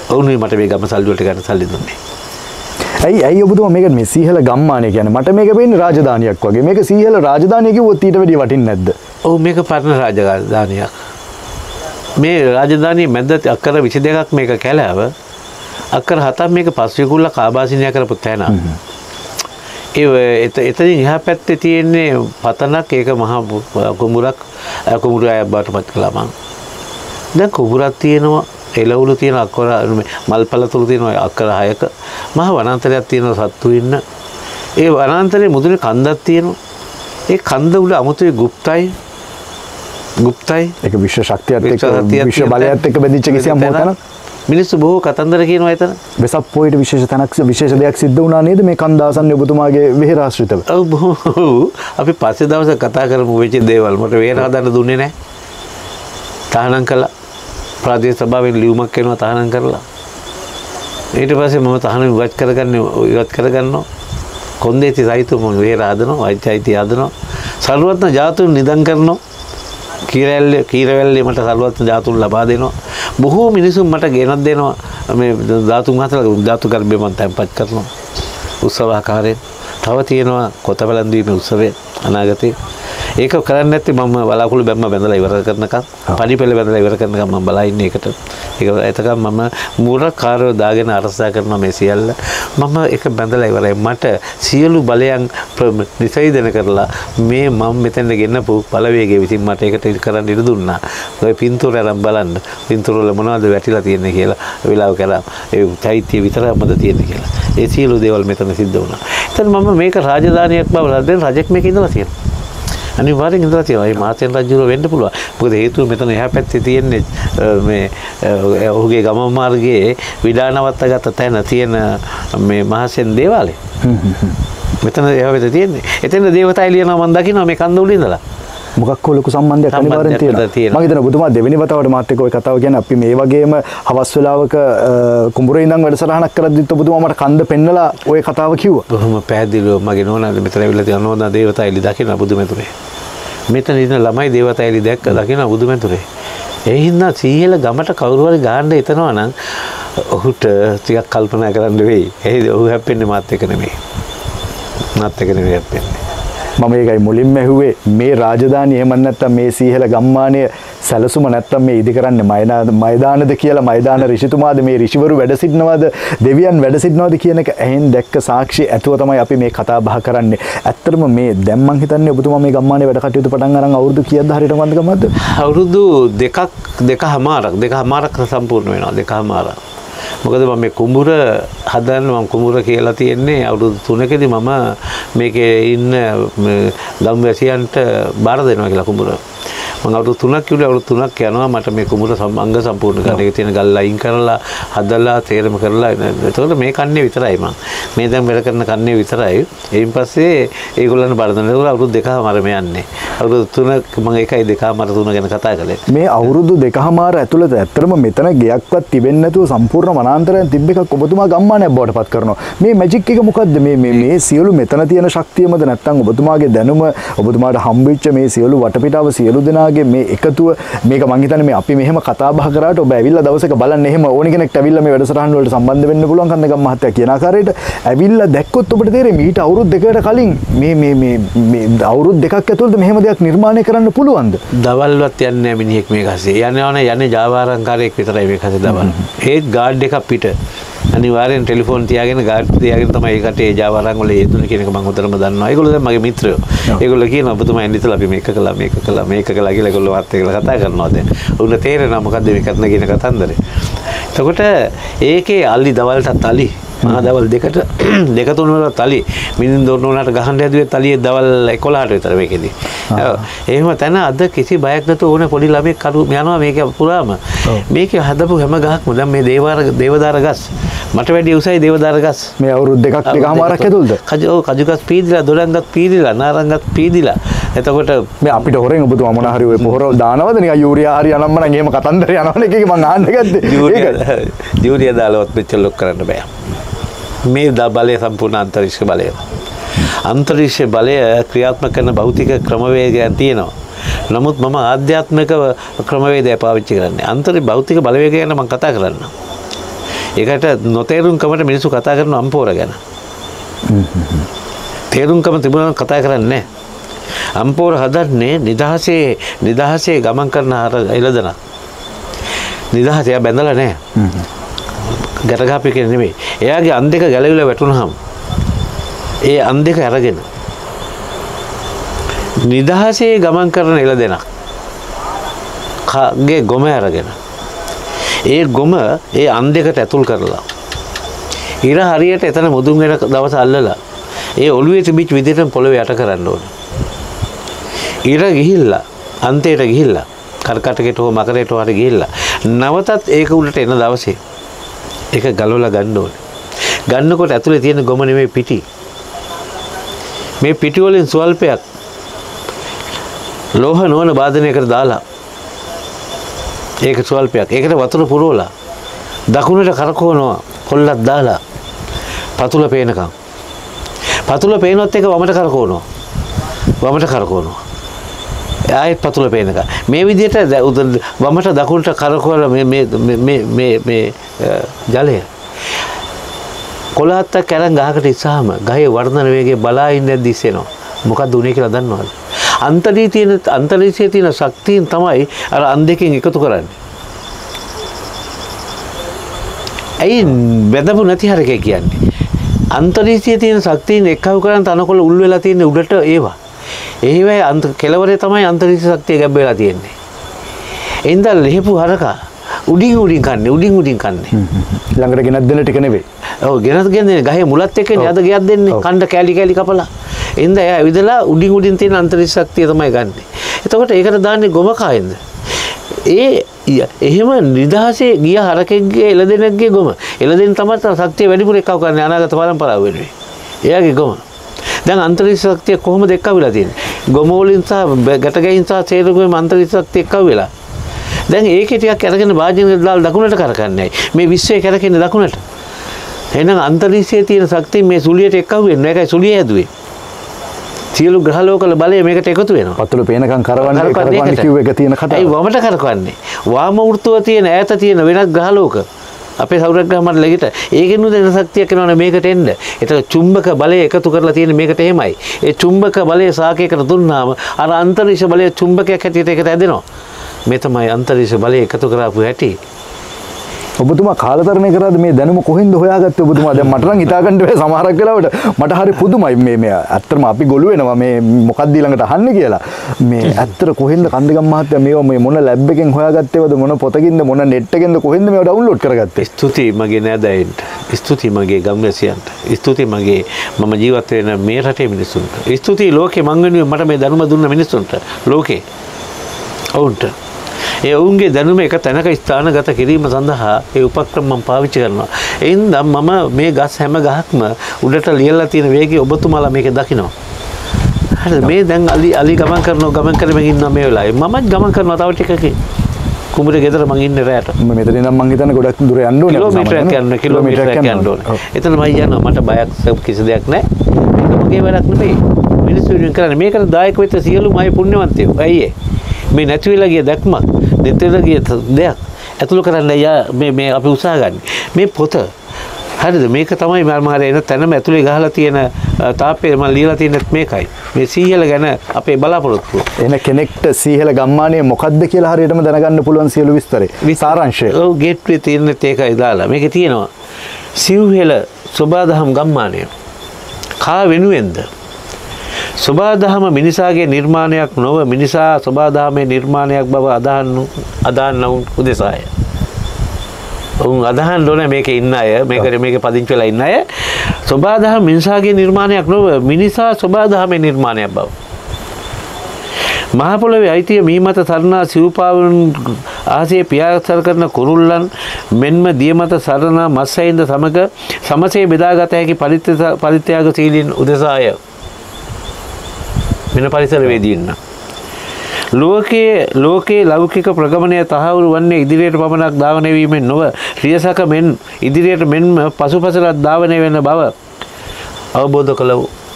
ඔවුනුයි මට මේ ගම සල්ලි වලට ගන්න සල්ලි දුන්නේ. ඇයි ඇයි ඔබතුම මේක මේ සීහල ගම්මානය කියන්නේ? මට මේක පේන්නේ රාජධානියක් වගේ. මේක සීහල රාජධානිය කිව්වොත් ඊට වැඩිය වටින්නේ නැද්ද? ඔවු මේක පරණ රාජධානයක්. මේ රාජධානී මැද අක්කර විසි දෙකක් මේක කැලෑව. අක්කර හතක් මේක පස්විකුල්ල කාබාසිනය කරපු තැන එතනින් එහා පැත්තේ තියෙන්නේ පතනක් ඒක මහා කුඹුරක් කුඹුර අය බාටපත් කළා මං. දැන් කුඹුරක් තියෙනවා එළවලු තියෙන අක්කර මල් පළතුරු තියෙන අක්කර හයක මහා වනාන්තරයක් තියෙනවා සත්තු ඉන්න. ඒ වනාන්තරේ මුදුනේ කන්දක් තියෙනවා. ඒ කන්ද උඩ අමුතුවේ গুপ্তයි ගුප්තයි එක විශ්ව ශක්තියත් එක්ක විශ්ව බලයත් එක්ක බැඳිච්ච කිසියම් මොහොතක් මිනිස්සු බොහෝ කතන්දර කියනවා එතන. වෙසක් පොයිට විශේෂ තැනක් විශේෂ දෙයක් සිද්ධ වුණා නේද? මේ කන්දාසන්න ඔබතුමාගේ වෙහෙරාශ්‍රිතව ඔව් බොහෝ. අපි පස්සේ දවස කතා කරමු වෙච්ච දේවල්. මට වේර හදන්න දුන්නේ නැහැ. තහනම් කළා. ප්‍රාදේශ සභාවෙන් ලියුමක් එනවා තහනම් කරලා. ඊට පස්සේ මම තහනම් ඉවත් කරගන්න ඉවත් කරගන්නවා. කොන්දේසි සහිතව මම වේර හදනවා වෛද්‍ය අයිති හදනවා සරුවත්න ජාතුන් නිදන් කරනවා කීරැල්ල කීරවැල්ලේ මට සරුවත්න ජාතුන් ලබා දෙනවා. බොහෝ මිනිසුන් මට ගෙනත් දෙනවා. මේ ධාතුන් හතර ධාතු ගර්භය මම තැන්පත් කරනවා. උත්සවාකාරයෙන්. තව තියෙනවා කොත පැලැන්දීමේ උත්සවය අනාගතේ. ඒක කරන්න නැති මම බලාකුළු බැම්ම බැඳලා ඉවර කරනකම් පඩි පෙළ බැඳලා ඉවර කරනකම් මම බලා ඉන්නේ ඒකට. ඒක එතකම් මම මූලකාරව දාගෙන අරසා කරනවා මේ සියල්ල. මම ඒක බැඳලා ඉවරයි. මට සියලු බලයන් නිසයිදන කරලා මේ මම මෙතෙන්ට ගෙන්නපු බලවේගය විසින් මට ඒකට කරන්න ඉඩ දුන්නා. ඔය පින්තූර අරන් බලන්න. පින්තූර වල මොනවද වැටිලා තියෙන්නේ කියලා වෙලාව කරා ඒ චෛත්‍ය විතරක්මද තියෙන්නේ කියලා. ඒ සියලු දේවල් මෙතන සිද්ධ වුණා. එතන මම මේක රාජධානියක් බව රජෙක් මේක ඉඳලා තියෙනවා අනිවාර්යෙන් ඉඳලා තියෙනවා. ඒ මාතෙන් රජුර වෙන්න පුළුවන්. මොකද හේතුව මෙතන එහා පැත්තේ තියෙන්නේ මේ ඔහුගේ ගම මාර්ගයේ විඩානවත්ත ගත තැන තියෙන මේ මහසෙන් දේවාලය. මෙතන එහා පැත්තේ තියෙන්නේ. එතන දේවතා එළියනවා මම දකිනවා මේ කන්ද උඩ ඉඳලා. මොකක් හෝ ලොකු සම්බන්ධයක් අනිවාර්යෙන් සම්බන්ධයක් තියෙනවා. තියෙනවා. මම හිතනවා ඔබතුමා දෙවෙනි වතාවට මාත් එක්ක ওই කතාව කියන්නේ අපි මේ වගේම හවස් වෙලාවක අ, කුඹුරේ ඉඳන් වැඩසටහනක් කරද්දිත් ඔබතුමා මට කන්ද පෙන්නලා ওই කතාව කිව්වා. බොහොම පැහැදිලිව මගේ නෝනා මෙතන ඇවිල්ලා තියෙන නෝනා දේවතා එළි දකින්න බුදුමෙතුරේ. මෙතන ඉන්න ළමයි දේවතා එළි දැක්ක දකින්න බුදුමෙතුරේ. ඒ හින්දා සීහල ගමට කවුරු හරි ගාන්න හිතනවා නම් ඔහුට ටිකක් කල්පනා කරන්න වෙයි එහි ඔහු හැපෙන්නේ මාත් එක නෙමෙයි මාත් එක නෙමෙයි හැපෙන්නේ මම ඒකයි මුලින්ම ඇහුවේ මේ රාජධානි එහෙම නැත්නම් මේ සීහල ගම්මානය සැලසුම නැත්නම් මේ ඉදි කරන්නේ මයනා- මයදානද කියලා මයදාන ඍෂිතුමාද මේ ඍෂිවරු වැඩ සිටිනවද දෙවියන් වැඩ සිටිනවද කියන එක ඇහෙන් දැක්ක සාක්ෂි ඇතුව තමයි අපි මේ කතා බහ කරන්නේ. ඇත්තටම මේ දැන් මං හිතන්නේ ඔබතුමා මේ ගම්මානයේ වැඩ කටයුතු පටන් අරන් අවුරුදු කීයක්ද හරියට මන්ද ගමද්ද? අවුරුදු දෙකක් දෙක හමාරක් දෙක හමාරක් සම්පූර්ණ වෙනවා දෙක හමාරක් මොකද මම මේ කුඹුර හදන්න මම කුඹුර කියලා තියෙන්නේ අවුරුදු තුනකදී මම මේකේ ඉන්න ගම්වැසියන්ට බාර දෙනවා කියලා කුඹුර. මම අවුරුදු තුනක් කිව්වේ? අවුරුදු තුනක් යනවා. මට මේ කුඹුර අංග සම්පූර්ණ කරන්න ඒකේ තියෙන ගල් අයින් කරලා හදලා තේරම කරලා. එතකොට මේ කන්නේ විතරයි මම මේ දැන් වැඩ කරන කන්නේ විතරයි. ඊයින් පස්සේ ඒගොල්ලන් බාර දෙනවා ඒගොල්ලෝ අවුරුදු දෙකමාරම යන්නේ. අවුරුදු තුනක් මම ඒකයි දෙකමාර තුන ගැන කතා කළේ. මේ අවුරුදු දෙකහමාර ඇතුළත ඇත්තටම මෙතන ගයක්වත් තිබෙන්නේ නැතුව සම්පූර්ණ වනාන්තරයෙන් තිබ්බ එකක් ඔබතුමා ගම්මානයක් බවට පත් කරනවා. මේ මැජික් එක මොකද්ද? මේ මේ මේ සියලු මෙතන තියෙන ශක්තියමද නැත්නම් ඔබතුමාගේ දැනුම ඔබතුමාට හම්බෙච්ච මේ සියලු වටපිටාව සියලු දෙනාගේ මේ එකතුව මේක මං හිතන්නේ මේ අපි මෙහෙම කතා බහ කරාට ඔබ ඇවිල්ලා දවසක බලන්න එහෙම ඕනි කෙනෙක්ට ඇවිල්ලා මේ වැඩසටහන් වලට සම්බන්ධ වෙන්න පුළුවන් කන්දගම් මහත්තයා කියන ආකාරයට ඇවිල්ලා දැක්කොත් ඔබට තේරෙයි මීට අවුරුදු දෙකකට කලින් මේ මේ මේ මේ අවුරුදු දෙකක් ඇතුළත මෙහෙම දෙයක් නිර්මාණය කරන්න පුළුවන්ද? දවල්වත් යන්න මිනිහෙක් මේ කසේ යනවන යන ජාවාරංකාරයෙක් විතරයි මේ කස දවල්. ඒත් ගාඩ් එකක් පිට අනිවාර්යෙන් ටෙලිෆෝන් තියාගෙන ගාඩ් තියාගෙන තමයි ඒකට ඒ ජාවාරං වල යෙදුන කියන එක මම හොඳටම දන්නවා. ඒගොල්ලෝ දැන් මගේ මිත්‍රයෝ. ඒගොල්ලෝ කියනවා ඔබතුමා එන්න ඉතලා අපි මේක කළා මේක කළා මේක කළා කියලා ඒගොල්ලෝ වත් එක්කලා කතා කරනවා දැන්. උන්න තේරෙනවා මොකද්ද මේ කරන කියන කතන්දරේ. එතකොට ඒකේ අල්ලි දවල්ටත් අලි මහා දවල් දෙකට දෙක තුන වල තලි මිනින් දොරන වලට ගහන්න හැදුවේ තලියේ දවල් 11ට විතර මේකෙදි. එහෙම තැන අද කිසි බයක් නැතුව ඕන පොඩි ළමෙක් කරු යනවා මේක පුරාම. මේක හදපු හැම ගහක්ම දැන් මේ දේවාර දේවදාර ගස් මට වැඩි උසයි දේවදාර ගස්. මේ අවුරුදු දෙකක් දෙකමාරක් ඇතුළත කජ කජු ගස් පීදිලා දොඩංගත් පීදිලා නාරංගත් පීදිලා. එතකොට මේ අපිට හොරෙන් ඔබතුමා මොන හරි ඔය පොහොර දානවද නිකන් යූරියා හරි අනම්මන එහෙම කතන්දර යනවනේ එකක මං අහන්න ගත්තේ ජූරිය දාලවත් මෙච්චර ලොක් කරන්න බෑ. මේ ද බලය සම්පූර්ණ අන්තරික්ෂ බලය. අන්තරික්ෂ බලය ක්‍රියාත්මක කරන භෞතික ක්‍රමවේගයන් තියෙනවා. නමුත් මම ආධ්‍යාත්මික ක්‍රමවේදය පාවිච්චි කරන්නේ. අන්තරි භෞතික බලවේගය ගැන මම කතා කරන්න. ඒකට නොතේරුම්කමට මිනිස්සු කතා කරන අම්පෝර ගැන. තේරුම්කම තිබුණා කතා කරන්නේ නැහැ. අම්පෝර හදන්නේ නිදහසේ නිදහසේ ගමන් කරන අර එළදෙනක්. නිදහස එයා බැඳලා නැහැ. ගැටගාපි කෙන නෙමෙයි. එයාගේ අන් දෙක ගැලවිලා වැටුනහම ඒ අන් දෙක අරගෙන නිදහසේ ගමන් කරන එළදෙනක් ගේ ගොම අරගෙන ඒ ගොම ඒ අන් දෙකට ඇතුල් කරලා ඉර හරියට එතන මුදුන් වෙන දවස අල්ලලා ඒ ඔළුවේ තිබිච්ච විදිහටම පොළවේ යට කරන්න ඕන. ඉර ගිහිල්ලා අන්තයට ගිහිල්ලා කරකටකට හෝ මකරයට හරි ගිහිල්ලා නවතත් ඒක උඩට එන දවසේ ඒක ගලවලා ගන්න ඕනේ. ගන්නකොට ඇතුලේ තියෙන ගොම නෙමෙයි පිටි. මේ පිටි වලින් ස්වල්පයක් ලෝහ නොවන වාදනයකට දාලා ඒක ස්වල්පයක්. ඒකට වතුර පුරවලා දකුණට කරකවනවා පොල්ලක් දාලා පතුල පේනකම්. පතුල පේනොත් එක වමට කරකවනවා. වමට කරකවනවා. ආයෙත් පතුල පේනක. මේ විදිහට ද- උද- වමට දකුණට කරකවල මේ මේ මේ මේ මේ අ, ජලය කොළහත්තක් කැරන් ගහකට ඉස්සාම ගහේ වර්ධන වේගය බලා ඉන්න දිස්සෙනවා. මොකක්ද උනේ කියලා දන්නවද? අන්තරී තියෙන අන්තරීක්ෂයේ තියෙන ශක්තියින් තමයි අර අන් දෙකෙන් එකතු කරන්නේ. ඇයි බැඳපු නැති හරකේ කියන්නේ? අන්තරීක්ෂයේ තියෙන ශක්තියින් එක්කව කරන් තනකොළ උල් වෙලා තියෙන උඩට ඒවා. ඒවයි අන්ත කෙලවරේ තමයි අන්තරීක්ෂ ශක්තිය ගැබ් වෙලා තියෙන්නේ. එඳ ලෙහපු හරකා උඩින් උඩින් කන්නේ උඩින් උඩින් කන්නේ. ළඟට ගෙනත් දෙන ටික නෙවෙයි ඔව් ගෙනත් ගෙන්නේ ගහේ මුලත් එක්කනේ අද ගියක් දෙන්නේ. කණ්ඩ කෑලි කෑලි කපලා. එඳ එයා ඇවිදලා උඩින් උඩින් තියෙන අන්තරීක්ෂ ශක්තිය තමයි ගන්නෙ. එතකොට ඒකට දාන්නේ ගොම කායෙන්ද? ඒ එහෙම නිදහසේ ගිය හරකෙක්ගේ එළදෙනෙක්ගේ ගොම. එළදෙන තමයි තව ශක්තිය වැඩිපුර එක්කව කරන්නේ අනාගත පරම්පරාව වෙනුවෙන්. එයාගේ ගොම. දැන් අන්තරීක්ෂ ශක්තිය කොහොමද එක්කව වෙලා තියෙන්නේ? ගොම වලින් සහ බ- ගැට ගැහින් සහ සේරුකෙම අන්තරීක්ෂ ශක්තිය එක්කව වෙලා. දැන් ඒකේ ටිකක් අරගෙන වාජනයට දාලා දකුණට කරකන්නේ. මේ විශ්වය කරකෙන්නේ දකුණට. එහෙනම් අන්තරීක්ෂයේ තියෙන ශක්තිය මේ සුලියට එක්කව වෙන්නේ. ඒකයි සුලිය හැදුවේ. සියලු ග්‍රහලෝකවල බලය මේකට එකතු වෙනවා. පතුල පේනකම් කරවන්නේ කරවන්නේ. කිව්ව එක තියෙන කතාව වමට කරකවන්නේ? වාම වෘත්තව තියෙන ඈත තියෙන වෙනත් ග්‍රහලෝක අපේ සෞරග්‍රහමට ලෙගට ඒකෙනු දෙන ශක්තියක් වෙනවනේ මේකට එන්න. ඒතර චුම්බක බලය එකතු කරලා තියෙන මේකට එහෙමයි. ඒ චුම්බක බලය සාකයකට දුන්නාම අර අන්තරීක්ෂ බලය චුම්බකයක් හැටියට ඒකට ඇදෙනවා. මේ තමයි අන්තරීක්ෂ බලය එකතු කරාපු හැටි. ඔබතුමා කාලතරණය කරාද මේ දැනුම කොහෙන්ද හොයාගත්තේ? ඔබතුමා දැන් මට නම් හිතාගන්න බෑ සමහරක් වෙලාවට. මට හරි පුදුමයි මේ මේ ඇත්තටම අපි ගොළු වෙනවා මේ මොකක්ද ඊළඟට අහන්නේ කියලා. මේ ඇත්තට කොහෙන්ද කන්දගම් මහත්තයා මේවා මේ මොන ලැබ් එකෙන් හොයාගත්තේවද මොන පොතකින්ද මොන නෙට් එකෙන්ද කොහෙන්ද මේවා ඩවුන්ලෝඩ් කරගත්තේ? ස්තුතියි මගේ නෑදෑයින්ට. ස්තුතියි මගේ ගම්වැසියන්ට. ස්තුතියි මගේ මම ජීවත් වෙන මේ රටේ මිනිස්සුන්ට. ස්තුතියි ලෝකේ මං වෙනුවෙන් මට මේ දැනුම දුන්න මිනිස්සුන්ට. ලෝකේ. ඔවුන්ට ඒ ඔවුන්ගේ දැනුම එක තැනක ස්ථානගත කිරීම සඳහා ඒ උපක්‍රම මම පාවිච්චි කරනවා. එයින්ද මම මේ ගස් හැම ගහක්ම උඩට ලියලා තියෙන වේගය ඔබතුමාලා මේක දකිනවා. හරිද මේ දැන් අලි අලි ගමන් කරනවා ගමන් කරමින් ඉන්නවා මේ වෙලාවේ. මමත් ගමන් කරනවා තව ටිකකින්. කුඹුරේ ගෙදර මං ඉන්නේ රැට. මෙතන ඉඳන් මං හිතන්නේ ගොඩක් දුර යන්න ඕනේ කිලෝමීටරයක් යන්න කිලෝමීටරයක් යන්න ඕනේ. එතන මම යනවා මට බයක් කිසි දෙයක් නැහැ. ඒක මගේ වැඩක් නෙවෙයි. මිනිස්සු වෙනුවෙන් කරන්නේ මේකට දායක වෙච්ච සියලුම අය පුණ්‍යවන්තයෝ. ඒ? මේ නැති වෙලා ගිය දැක්මක් නැති වෙලා ගිය දෙයක් ඇතුළු කරන්න යා මේ අපි උත්සාහ ගන්න. මේ පොත හරිද මේක තමයි මම අර එන තැනම ඇතුලේ ගහලා තියෙන තාප්පේ මම ලියලා තියෙනෙත් මේකයි. මේ සීහල ගැන අපේ බලාපොරොත්තුව. එන කෙනෙක්ට සීහල ගම්මානයේ මොකද්ද කියලා හරියටම දැනගන්න පුළුවන් සියලු විස්තරේ. සාරාංශය. ඔව් ගේට්වේ තියෙනෙත් ඒකයි දාලා. මේකේ තියෙනවා සිව්හෙල සෝබාදහම් ගම්මානය. කා වෙනුවෙන්ද? සුභාදහම මිනිසාගේ නිර්මාණයක් නොව මිනිසා සුභාදහමේ නිර්මාණයක් බව අදහන්න අදහන්නවුන් උදෙසාය. ඔවුන් අදහන් ඩොන මේක ඉන්න අය මේකට මේක පදිංචි වෙලා ඉන්න අය සුභාදහම මිනිසාගේ නිර්මාණයක් නොව මිනිසා සුභාදහමේ නිර්මාණයක් බව. මහපොළොවේ අයිතිය මීමත සරණා සිව්පාවන් ආසේ පියාසර කරන කුරුල්ලන් මෙන්ම දියමත සරණ මස්සයින්ද සමග සමසේ බෙදාගත හැකි පරිත්‍යාග සීලින් උදෙසාය. වෙන පරිසරවේදීන්න. ලෝකයේ ලෝකයේ ලෞකික ප්‍රගමණය තහවුරු වන්නේ ඉදිරියට පමණක් ධාවනවීමෙන් නොව රියසක මෙන් ඉදිරියට මෙන්ම පසුපසලත් ධාවනය වෙන බව අවබෝධ කළ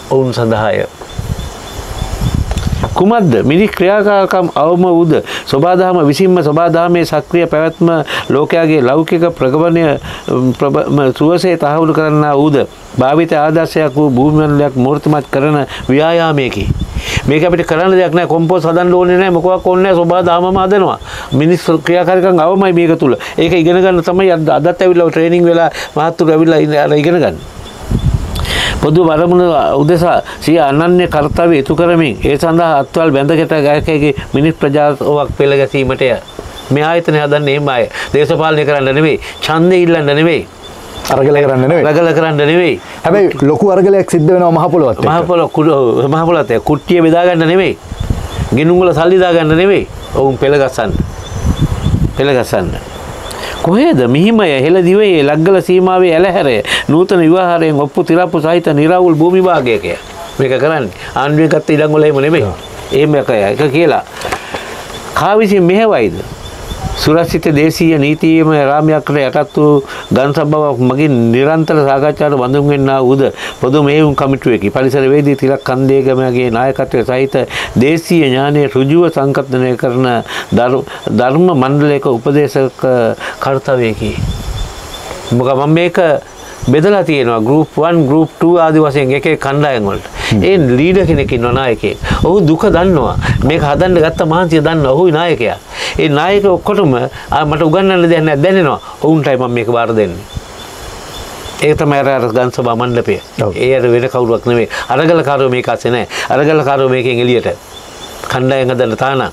ඔවුන් සඳහාය. කුමද්ද මිනි ක්‍රියාකාරකම් අවම වූද ස්වබාදහම විසින්ම ස්වබාදහමේ සක්‍රිය පැවැත්ම ලෝකයාගේ ලෞකික ප්‍රගමණය සුවසේ තහවුරු කරන්න වූද භාවිත ආදර්ශයක් වූ භූමිමණ්ඩලයක් මූර්තිමත් කරන ව්‍යායාමයකි. මේක අපිට කරන්න දෙයක් නැහැ කොම්පෝස් හදන්න ඕනේ නැහැ මොකක් ඕනේ නැහැ ස්වබාදහමම හදනවා. මිනිස් ක්‍රියාකාරකම් අවමයි මේක තුල. ඒක ඉගෙන ගන්න තමයි අදත් ඇවිල්ලා ට්‍රේනින් වෙලා මහත්තුරු ඇවිල්ලා ඉගෙන ගන්න. පොදු වරමුණ උදෙසා සිය අනන්‍ය කර්තව්‍ය ඉටු කරමින් ඒ සඳහා අත්වල් බැඳගට ගයකගේ මිනිස් ප්‍රජාතාවක් පෙළ ගැසීමටය මේ ආයතනය හදන්න එහෙම අය දේශපාලනය කරන්න නෙවෙයි ඡන්දය ඉල්ලන්න නෙවෙයි අරගල කරන්න රගල කරන්න නෙවෙයි. හැබැයි ලොකු අරගලයක් සිද්ධ වෙනවා මහ පොළොවත් එක්ක. මහපොල මහපොලත් කුට්ටිය බෙදාගන්න නෙවෙයි. ගිනුම්වල සල්ලි දාගන්න නෙවෙයි. ඔවුන් පෙළගස්සන්න පෙළගස්සන්න කොහේද මිහිමය හෙළ දිවේ ලග්ගල සීමාවේ ඇලහැරය නූතන විවාහාරයෙන් ඔප්පු තිරප්පු සහිත නිරවුල් භූමි භාගයකය මේක කරන්නේ. වල එහෙම නෙමෙයි එක එක කියලා. කා විසින් මෙහෙවයිද සුරක්ෂිත දේශීය නීතියේම රාමයක්කට යටත් වූ ගන්සභාවක් මගින් නිරන්තර සාකච්ඡාවට බඳුන් වෙන්නා වූද පොදු මෙහෙයුම් කමිටුවකි පරිසරවේදී තිලක් කන්දේගමගේ නායකත්වය සහිත දේශීය ඥානය ඍජුව සංකථනය කරන ධර්ම මණ්ඩලයක උපදේශක කර්තවයකි. මොක මම මේක බෙදලා තියෙනවා ගරුප් 1 ගරුප් 2 ආදි වශයෙන් එක එක කණ්ඩායම් වලට. ඒ ලීඩර් කෙනෙක් ඉන්නවා නායකයෙක්. ඔහු දුක දන්නවා. මේක හදන්න ගත්ත මහන්සිය දන්නවා. ඔහුයි නායකයා. ඒ නායක ඔක්කොටම මට උගන්වන්න දෙයක් නැහැ දැනෙනවා. ඔවුන්ටයි මම මේක බාර දෙන්නේ. ඒක තමයි අර අර ගන් සභා මණ්ඩපය. ඒ අර වෙන කවුරුවක් නෙමෙයි. අරගලකාරයෝ මේක අස්සේ නැහැ. අරගලකාරයෝ මේකෙන් එළියට. කණ්ඩායම් හදන්න තානා.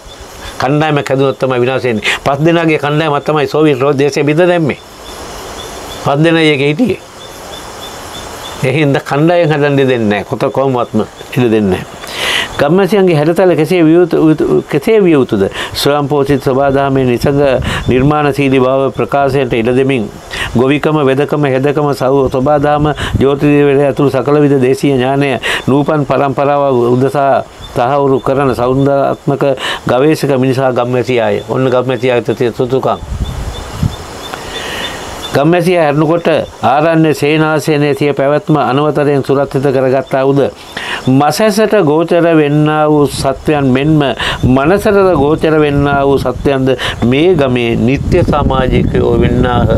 කණ්ඩායමක් හැදුනොත් තමයි විනාශ වෙන්නේ. පස් දෙනාගේ කණ්ඩායමක් තමයි සෝවියට් රෝද දේශේ බිඳ දැම්මේ. පස් දෙනා ඒකේ හිටියේ. එහින්ද කණ්ඩායම් හදන්න දෙන්නේ නැහැ. කොත කොහොමවත්ම ඉඩ දෙන්නේ නැහැ. ගම්මැසියන්ගේ හැඩතල කෙසේ කෙසේ විය යුතුද ස්වයංපෝෂිත සභාදාමේ නිසඟ නිර්මාණශීලී බව ප්‍රකාශයට ඉඩ දෙමින් ගොවිකම වෙදකම හෙදකම සව සභාදාම ජ්‍යෝතිර්වේදය ඇතුළු සකල විද දේශීය ඥානය නූපන් පරම්පරාව උදෙසා තහවුරු කරන සෞන්දර්යාත්මක ගවේෂක මිනිසා ගම්මැසියාය. ඔන්න ගම්මැසියාට තියෙන සුතුකම්. ගම්මැසිය හැරණකොට ආරණ්‍ය සේනාසනයේ සිය පැවැත්ම අනවතරයෙන් සුරක්ෂිත කරගත්තා වූද? මසැසට ගෝචර වෙන්නා වූ සත්වයන් මෙන්ම මනසට ගෝචර වෙන්නා වූ සත්වයන්ද මේ ගමේ නිත්‍ය සමාජිකයෝ වෙන්නාහ?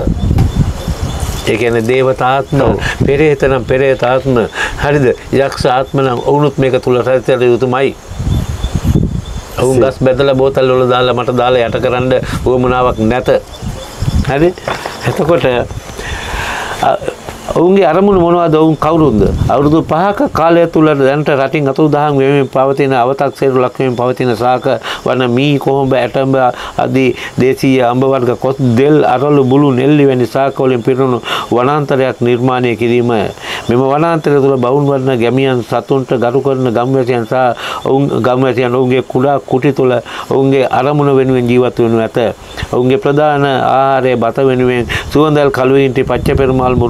ඒ කියන්නේ දේවතාත්ම පෙරේත නම් පෙරේතාත්ම. හරිද? යක්ෂ ආත්ම නම් ඔවුනුත් මේක තුල රැඳෙත යුතුමයි. ඔවුන් ගස් බැදලා බෝතල් වල දාලා මට දාලා යට කරන්න උවමනාවක් නැත හරි. එතකොට අ- ඔවුන්ගේ අරමුණ මොනවද? ඔවුන් කවුරුන්ද? අවුරුදු පහක කාලය තුළ දැනට රටින් අතුරු දහම් වෙමින් පවතින අවතක්සේරු ලක්වමින් පවතින සාක වන මී කොහොඹ ඇටඹ අදී දේශීය අඹ වර්ග කොස් දෙල් අරලු බුළු නෙල්ලි වැනි සාකවලින් පිරුණු වනාන්තරයක් නිර්මාණය කිරීම. මෙම වනාන්තරය තුළ බවුන් වර්ණ ගැමියන් සතුන්ට ගරු කරන ගම්වැසියන් සහ ඔවුන් ගම්වැසියන් ඔවුන්ගේ කුඩා කුටි තුළ ඔවුන්ගේ අරමුණ වෙනුවෙන් ජීවත් වනු ඇත. ඔවුන්ගේ ප්‍රධාන ආහාරය බත වෙනුවෙන් සුවඳල් කළුවින්ටි පච්ච පෙරුමල්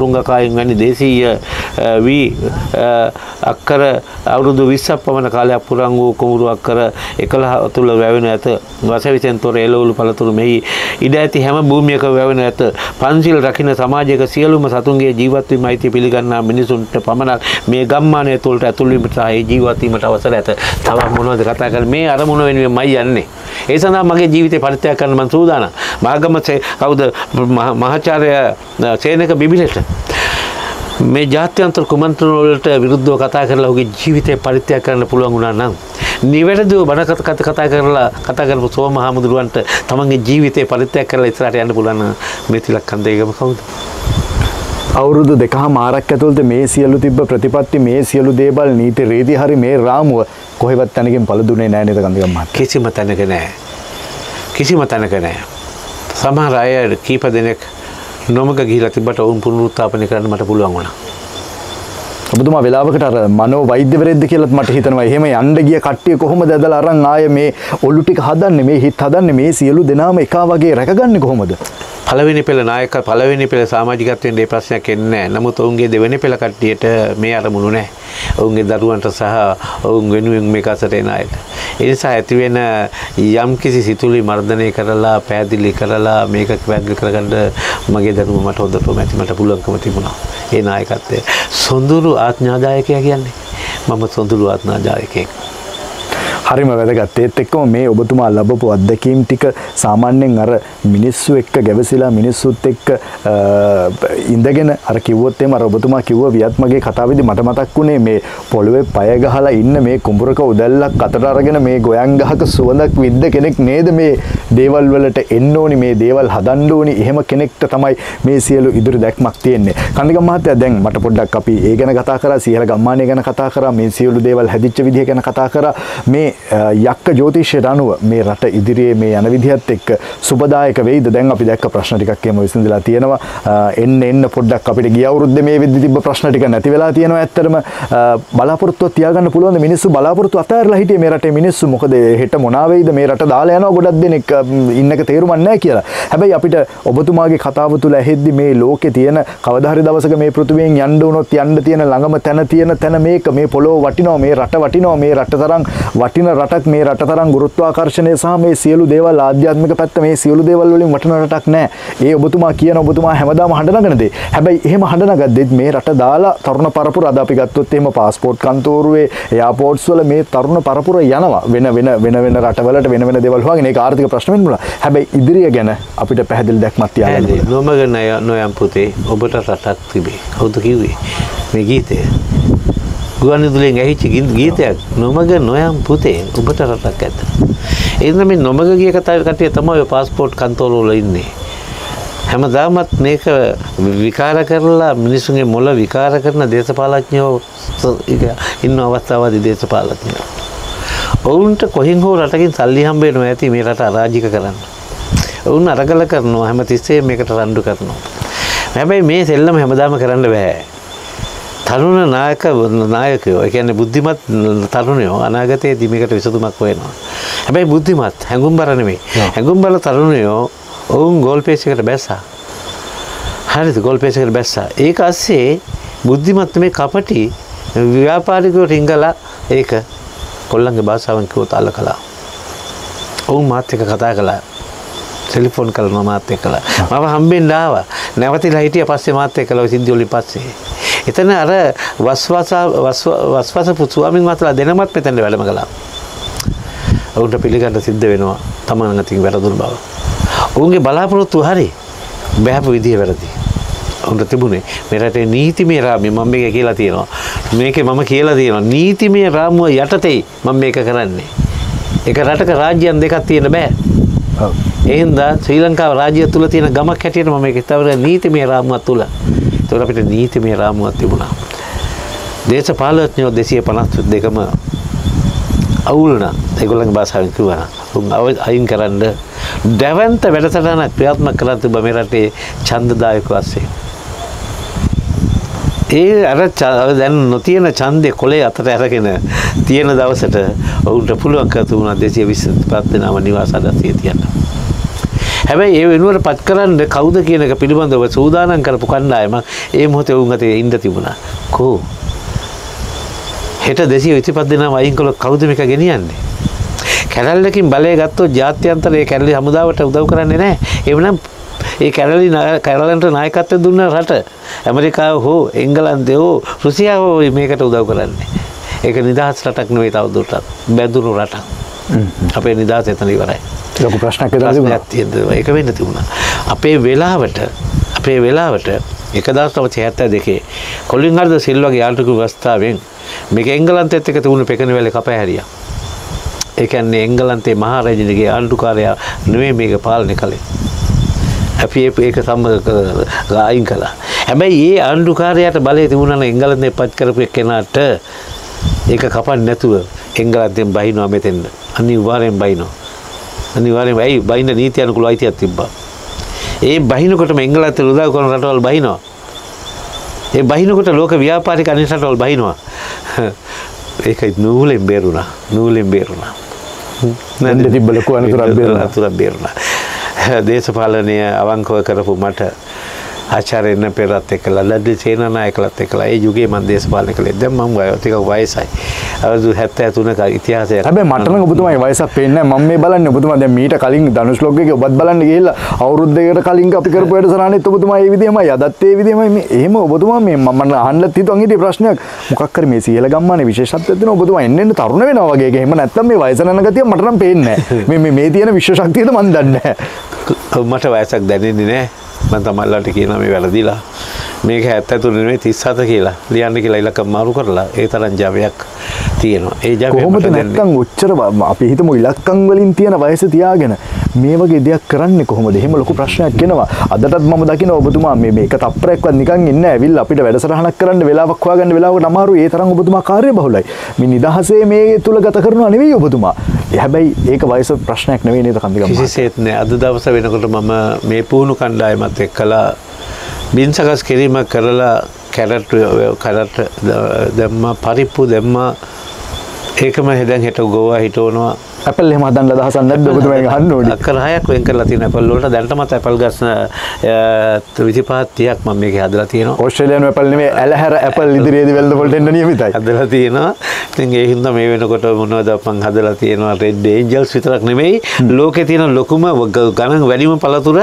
මුරුංගකායෙන් වැනි දේශීය අ, වී අ, අක්කර අවුරුදු 20ක් පමණ කාලයක් පුරන් වූ කුඹුරු අක්කර 11 තුල වැවෙනු ඇත. වසවිසෙන් තොර එළවලු පළතුරු මෙහි ඉඩ ඇති හැම භූමියක වැවෙනු ඇත. පන්සිල් රකින්න සමාජයක සියලුම සතුන්ගේ ජීවත් වීම අයිති පිළිගන්නා මිනිසුන්ට පමණක් මේ ගම්මානය තුළට ඇතුල් වීමට සහ ඒ ජීවත් වීමට අවසර ඇත. තවත් මොනවද කතා කරන්නේ? මේ අරමුණ වෙනුවෙන්මයි යන්නේ. ඒ සඳහා මගේ ජීවිතේ පරිත්‍යාග කරන්න මම සූදානම්. මාගම සේ- කවුද? මහ- මහාචාර්ය අ, සේනක බිබිලට. මේ ජාත්‍යන්තර කුමන්ත්‍රණ වලට විරුද්ධව කතා කරලා ඔහුගේ ජීවිතය පරිත්‍යාග කරන්න පුළුවන් වුණා නම් නිවැරදිව බණ කත කරලා කතා කරපු සෝම හාමුදුරුවන්ට තමන්ගේ ජීවිතය පරිත්‍යාග කරලා ඉස්සරහට යන්න පුළුවන් මේ තිලක්කන්දේගම කවුද? අවුරුදු දෙකහ මාරක් ඇතුළත මේ සියලු තිබ්බ ප්‍රතිපත්ති මේ සියලු දේවල් නීති රේදි හරි මේ රාමුව කොහෙවත් තැනකින් පළදුනේ නෑ නේද කන්දිගම් මහත්තයා කිසිම තැනක නෑ. කිසිම තැනක නෑ. සමහර අය කීප දෙනෙක් නොමග ගිහිලා තිබ්බට ඔවුන් පුනරුත්ථාපනය කරන්න මට පුළුවන් වුණා. ඔබතුමා වෙලාවකට අර මනෝ වෛද්‍යවරයෙක්ද කියලාත් මට හිතෙනවා. එහෙම යන්න ගිය කට්ටිය කොහොමද ඇදලා අරන් ආයේ? මේ ඔලු ටික හදන්නේ මේ හිත හදන්නේ මේ සියලු දෙනාම එකා වගේ රැකගන්නේ කොහොමද? පළවෙනි පෙළ නායක පළවෙනි පෙළ සමාජිකත්වයෙන් ඒ ප්‍රශ්නයක් එන්නේ නැහැ. නමුත් ඔවුන්ගේ දෙවෙනි පෙළ කට්ටියට මේ අරමුණු නැහැ. ඔවුන්ගේ දරුවන්ට සහ ඔවුන් වෙනුවෙන් මේක අසට එන අයට. ඒ නිසා ඇති වෙන යම් කිසි සිතුවිලි මර්ධනය කරලා පැහැදිලි කරලා මේක පැහැදිලි කරගන්න මගේ දරුව මට හොඳටම ඇති මට පුළුවන්කම තිබුණා. ඒ නායකත්වය. සොඳුරු ආඥාදායකයා කියන්නේ මම සොඳුරු ආඥාදායකයෙක්. හරිම වැදගත්. ඒත් එක්කම මේ ඔබතුමා ලබපු අත්දැකීම් ටික සාමාන්‍යයෙන් අර මිනිස්සු එක්ක ගැවසිලා මිනිස්සුත් එක්ක අ, ඉඳගෙන අර කිව්වොත් එහෙම අර ඔබතුමා කිව්ව වියත්මගේ කතාවේදී මට මතක් වුණේ මේ පොළවේ පය ගහලා ඉන්න මේ කුඹරක උදැල්ලක් අතට අරගෙන මේ ගොයන් ගහක සුවඳක් විද්ද කෙනෙක් නේද මේ දේවල් වලට එන්න ඕනි මේ දේවල් හදන්න ඕනි. එහෙම කෙනෙක්ට තමයි මේ සියලු ඉදිරි දැක්මක් තියෙන්නේ. කන්දිගම් මහත්තයා දැන් මට පොඩ්ඩක් අපි ඒ ගැන කතා කරා සියල ගම්මානය ගැන කතා කරා මේ සියලු දේවල් හැදිච්ච විදිහ ගැන කතා කරා. මේ අ, යක්ක ජ්‍යොතිෂයට අනුව මේ රට ඉදිරියේ මේ යන විදිහත් එක්ක සුබදායක වෙයිද? දැන් අපි දැක්ක ප්‍රශ්න ටිකක් එහෙම විසඳලා තියෙනවා. අ, එන්න එන්න පොඩ්ඩක් අපිට ගිය අවුරුද්දේ මේ වෙද්දි තිබ්බ ප්‍රශ්න ටික නැති වෙලා තියෙනවා ඇත්තටම. අ, බලාපොරොත්තුවක් තියාගන්න පුළුවන් මිනිස්සු? බලාපොරොත්තු අතහැරලා හිටියේ මේ රටේ මිනිස්සු? මොකද හෙට මොනවා වෙයිද? මේ රට දාලා යනවා ගොඩක් දෙනෙක්. අ, ඉන්නක තේරුමක් නැහැ කියලා. හැබැයි අපිට ඔබතුමාගේ කතාව තුළ ඇහෙද්දි මේ ලෝකේ තියෙන කවදා හරි දවසක මේ පෘථිවියෙන් යන්න වුණොත් යන්න තියෙන ළඟම තැන තියෙන තැන මේක මේ පොළොව වටිනවා මේ රට වටිනවා මේ රට තරම් වටින රටක් මේ රට තරම් ගුරුත්වාකර්ෂණය සහ මේ සියලු දේවල් ආධ්‍යාත්මික පැත්ත මේ සියලු දේවල් වලින් වටින රටක් නෑ. ඒ ඔබතුමා කියන ඔබතුමා හැමදාම හඬ නගන දේ. හැබැයි එහෙම හඬ නගද්දිත් මේ රට දාලා තරුණ පරපුර අද අපි ගත්තොත් එහෙම පාස්පෝර්ට් කන්තෝරුවේ එයාපෝර්ට්ස් වල මේ තරුණ පරපුර යනවා. වෙන වෙන වෙන වෙන රටවලට වෙන වෙන දේවල් හොයාගෙන ඒක ආර්ථික ප්‍රශ්න වෙන්න පුළුවන්. හැබැයි ඉදිරිය ගැන අපිට පැහැදිලි දැක්මක් තියාගන්න ඕනේ. නොමග නය නොයම් පුතේ ඔබට රටක් තිබේ. කවුද කිව්වේ? මේ ගීතය. ගුවන්විදුලියෙන් ඇහිච්ච ගී- ගීතයක් නොමග නොයම් පුතේ ඔබට රටක් ඇත. ඒ නිසා මේ නොමග ගිය කතාව කට්ටිය තමයි ඔය පාස්පෝර්ට් කන්තෝල වල ඉන්නේ. හැමදාමත් මේක විකාර කරලා මිනිසුන්ගේ මොළ විකාර කරන දේශපාලඥයෝ ස- ඉක- ඉන්න අවස්ථාවදී දේශපාලඥයෝ. ඔවුන්ට කොහින් හෝ රටකින් සල්ලි හම්බ වෙනවා ඇති මේ රට අරාජික කරන්න. ඔවුන් අරගල කරනවා හැම තිස්සෙම මේකට රණ්ඩු කරනවා. හැබැයි මේ සෙල්ලම හැමදාම කරන්න බෑ. තරුණ නායක නායකයෝ ඒ කියන්නේ බුද්ධිමත් තරුණයෝ අනාගතයේදී මේකට විසඳුමක් හොයනවා. හැබැයි බුද්ධිමත් හැඟුම්බර නෙමෙයි. හැඟුම්බර තරුණයෝ ඔවුන් ගෝල් පේජ් එකට බැස්සා. හරිද ගෝල් පේජ් එකට බැස්සා. ඒක ඇස්සේ බුද්ධිමත් මේ කපටි ව්‍යාපාරිකයෝ රිංගලා ඒක කොල්ලන්ගේ භාෂාවෙන් කිව්වොත් අල්ල කළා. ඔවුන් මාත් එක්ක කතා කළා. ටෙලිෆෝන් කරනවා මාත් එක්කලා. මම හම්බෙන්න ආවා. නැවතිලා හිටිය පස්සේ මාත් එක්කලා සිද්ධි වලින් පස්සේ. එතන අර වස්වස ස්වාමීන් වහන්සේලා දෙනමත් මෙතන වැඩම කළා. ඔවුන්ට පිළිගන්න සිද්ධ වෙනවා තමන් අතින් වැරදුණු බව. ඔවුන්ගේ බලාපොරොත්තු හරි බෑපු විදිය වැරදි. උන්ට තිබුණේ මෙරටේ නීතිමය රාමය මම මේක කියලා තියෙනවා මේකේ මම කියලා තියෙනවා නීතිමය රාමුව යටතේ මම මේක කරන්නේ එක රටක රාජ්‍යයන් දෙකක් තියෙන බෑ එහින්ද ශ්‍රී ලංකාව රාජ්‍ය තුළ තියෙන ගමක් හැටියට මම මේක තවර නීතිමය රාමුවක් තුළ එතකොට අපිට නීතිමය රාමුවක් තිබුණා දේශපාලඥයෝ 252ම අවුල් නම් ඒගොල්ලන්ගේ භාෂාවෙන් කිව්වනම් උන් අව- අයින් කරන්න දැවන්ත වැඩසටහනක් ක්‍රියාත්මක කරලා තිබ්බ මේ රටේ ඡන්දදායක වශයෙන්. ඒ අර ච- දැන් නොතියන ඡන්දේ කොලේ අතට අරගෙන තියෙන දවසට ඔවුන්ට පුළුවන්කම තුණා 225 දෙනාම නිවාස අදස්සිය තියන්න. හැබැයි ඒ වෙනුවට පත් කරන්න කවුද කියන එක පිළිබඳව සූදානම් කරපු කණ්ඩායමක් ඒ මොහොතේ උන් අතේ ඉඳ තිබුණා. කෝ හෙට දෙසිය විසිපත් දෙනාම අයින් කළොත් කවුද මේක ගෙනියන්නේ? කැරල්ලකින් බලය ගත්තොත් ජාත්‍යන්තරයේ කැරලි හමුදාවට උදව් කරන්නේ නැහැ. එවනම් ඒ කැරලි නා- කැරලන්ට නායකත්වය දුන්න රට ඇමරිකාව හෝ එංගලන්තය හෝ රුසියාව හෝ මේකට උදව් කරන්නේ. ඒක නිදහස් රටක් නෙවෙයි තවදුරටත්. බැඳුණු රටක්. අපේ නිදහස එතන ඉවරයි. ලොකු ප්‍රශ්නයක්. ඒක වෙන්න තිබුණා. අපේ වෙලාවට අපේ වෙලාවට 1972 කොලින් හර්ද සිල්වගේ යාන්ත්‍රික ව්‍යවස්ථාවෙන් මේක එංගලන්තයත් එක්ක තිබුණු පෙකෙන වැලේ කපා හැරියා. ඒ කියන්නේ එංගලන්තේ මහරජුගේ ආණ්ඩුකාරයා නෙවෙයි මේක පාලනය කළේ. අපි ඒක කළ- අයින් කළා. හැබැයි ඒ ආණ්ඩුකාරයාට බලය තිබුණා නම් එංගලන්තේ පත් කරපු කෙනාට ඒක කපන්න නැතුව එංගලන්තෙන් බහිනවා මෙතෙන්ද. අනිවාර්යෙන් බහිනවා. අනිවාර්යෙන් ඇයි බහින්න නීති අනුකූල අයිතියක් තිබ්බා. ඒ බහිනකොටම එංගලන්තේ උදව් කරන රටවල් බහිනවා. ඒ බහිනකොට ලෝක ව්‍යාපාරික අනිත් රටවල් බහිනවා. ඒක නූලෙන් බේරුණා. නූලෙන් බේරුණා. නැන්ද තිබ්බ ලොකු අනතුරක් බේරුණා. අනතුරක් බේරුණා. දේශපාලනය අවංකව කරපු මට ආචාර්යන පෙරත් එක්කලා ලද්දි සේනානායකලත් එක්කලා ඒ යුගයේ මම දේශපාලනය කළේ. දැන් මම ටිකක් වයසයි. අවුරුදු 73ක ඉතිහාසයක්. හැබැයි මට නම් ඔබතුමාගේ වයසක් පේන්නේ නැහැ. මම මේ බලන්නේ ඔබතුමා දැන් මීට කලින් ධනුෂ් ලොග් එකේ ඔබත් බලන්න ගිහිල්ලා අවුරුද්දකට කලින් අපි කරපු වැඩසටහනෙත් ඔබතුමා ඒ විදිහමයි අදත් ඒ විදිහමයි මේ එහෙම ඔබතුමා මේ මම අහන්නත් හිතුවන් හිටිය ප්‍රශ්නයක් මොකක් හරි මේ සීල ගම්මානේ විශේෂත්වයක් දෙනවා ඔබතුමා එන්න එන්න තරුණ වෙනවා වගේ එක. එහෙම නැත්තම් මේ වයස යන ගතිය මට නම් පේන්නේ නැහැ. මේ මේ මේ තියෙන විශ්ව ශක්තියද මන් දන්නේ නැහැ. මට වයසක් දැනෙන්නේ නෑ මම තමයිලාට කියනවා මේ වැරදිලා මේක 73 නෙමෙයි 37 කියලා ලියන්න කියලා ඉලක්ක මාරු කරලා ඒ තරම් ජවයක් තියෙනවා ඒ ජවය කොහොමද මට දැනෙන්නේ. නැත්තම් ඔච්චර ව- අපි හිතමු ඉලක්කම් වලින් තියෙන වයස තියාගෙන මේ වගේ දෙයක් කරන්නේ කොහොමද? එහෙම ලොකු ප්‍රශ්නයක් එනවා. අදටත් මම දකිනවා ඔබතුමා මේ මේක තප්පරයක්වත් නිකන් ඉන්නේ ඇවිල්ලා අපිට වැඩසටහනක් කරන්න වෙලාවක් හොයාගන්න වෙලාවකට අමාරුයි. ඒ තරම් ඔබතුමා කාර්යබහුලයි. මේ නිදහසේ මේ තුල ගත කරනවා නෙවෙයි ඔබතුමා. හැබැයි ඒක වයස ප්‍රශ්නයක් නෙවෙයි නේද කන්දිගම්? කිසිසේත් නෑ අද දවස වෙනකොට මම මේ පුහුණු කණ්ඩායමත් එක්කලා බින්සකස් කිරීමක් කරලා කැරට් කරට දැම්ම පරිප්පු දැම්ම. ඒකම හෙදැන් හෙට ගෝවා හිටවනවා. ඇපල් එහෙම හදන්න අදහසක් නැද්ද? ඔබතුමාගෙන් අහන්න ඕනේ. අක්කර හයක් වෙන් කරලා තියෙන ඇපල් වලට. දැනටමත් ඇපල් ගස් 25 30ක් මම මේකේ හදලා තියෙනවා. ඕස්ට්‍රේලියානු ඇපල් නෙවෙයි ඇලහැර ඇපල් ඉදිරියේදී වෙළඳ පොළට එන්න නියමිතයි. හදලා තියෙනවා. ඉතින් ඒ හින්දා මේ වෙනකොට මොනවද මං හදලා තියෙනවා? රෙඩ් ඒන්ජල්ස් විතරක් නෙමෙයි. ලෝකේ තියෙන ලොකුම ගණන් වැඩිම පළතුර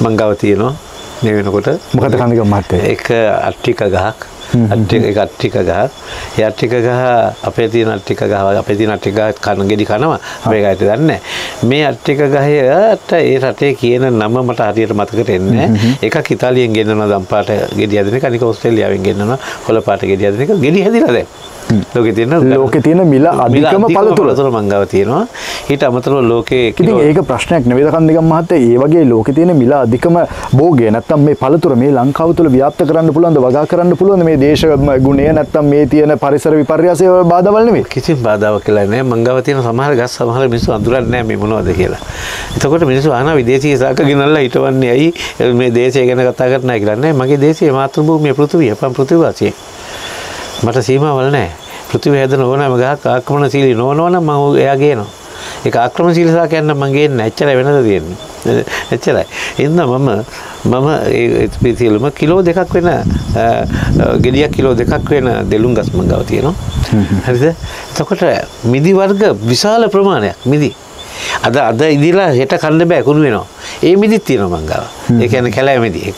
මං ගාව තියෙනවා මේ වෙනකොට මොකද කන්දිගම් මහත්තයා? ඒක අට්ටික ගහක් අට්ටික අට්ටික ගහක් ඒ අට්ටික ගහ අපේ තියෙන අට්ටික ගහ අපේ තියෙන අට්ටික ගහ කන ගෙඩි කනවා මේක ඇයිද දන්නේ. මේ අට්ටික ගහේට ඒ රටේ කියන නම මට හරියට මතකට එන්නේ. එකක් ඉතාලියෙන් ගෙන්නනවා දම්පාට ගෙඩි හදන එක අනික ඕස්ට්‍රේලියාවෙන් ගෙන්නනවා කොළ පාට ගෙඩි හදන එක ගෙඩි හැදිලා දැන්. ලෝකේ තියෙන ලෝකේ තියෙන මිල අධිකම පළතුර. පළතුර මංගාව තියෙනවා. ඊට අමතරව ලෝකේ ඉතින් ඒක ප්‍රශ්නයක් නෙවෙයි කන්දිගම් මහත්තයා. ඒ වගේ ලෝකේ තියෙන මිල අධිකම භෝගය නැත්තම් මේ පළතුර මේ ලංකාව තුළ ව්‍යාප්ත කරන්න පුළුවන්ද වගා කරන්න පුළුවන්ද මේ දේශ ගුණය නැත්තම් මේ තියෙන පරිසර විපර්යාසය බාධාවල් නෙවෙයි. කිසිම බාධාවක් කියලා නෑ මංගව තියෙන සමහර ගස් සමහර මිනිස්සු අඳුරන්නේ නෑ මේ මොනවද කියලා. එතකොට මිනිස්සු අහනවා විදේශීය සාක ගෙනල්ලා හිටවන්නේ ඇයි මේ දේශය ගැන කතා කරන්නේ කියලා නෑ මගේ දේශයේ මාතෘභූමිය පෘථිවිය අපම් පෘථිවිවාසී. මට සීමාවල් නෑ. පෘථිවිය හැදෙන ඕනෑම ගහක් ආක්‍රමණශීලී නොවනවා නම් මම එයා ගේනවා. ඒක ආක්‍රමණශීලී සාකයක් නම් මම ගේන්නේ නැහැ. එච්චරයි වෙනද තියෙන්නේ. එච්චරයි. එන්න මම මම ඒ පිටියලම කිලෝ දෙකක් වෙන ගෙඩියක් කිලෝ දෙකක් වෙන දෙලුම් ගස් මංගාව තියෙනවා. හරිද? එතකොට මිදි වර්ග විශාල ප්‍රමාණයක් මිදි. අද අද ඉදිලා හෙට කන්න බෑ කුණු වෙනවා. ඒ මිදිත් තියෙනවා මංගාව. ඒ කියන්නේ කැලෑ මිදි.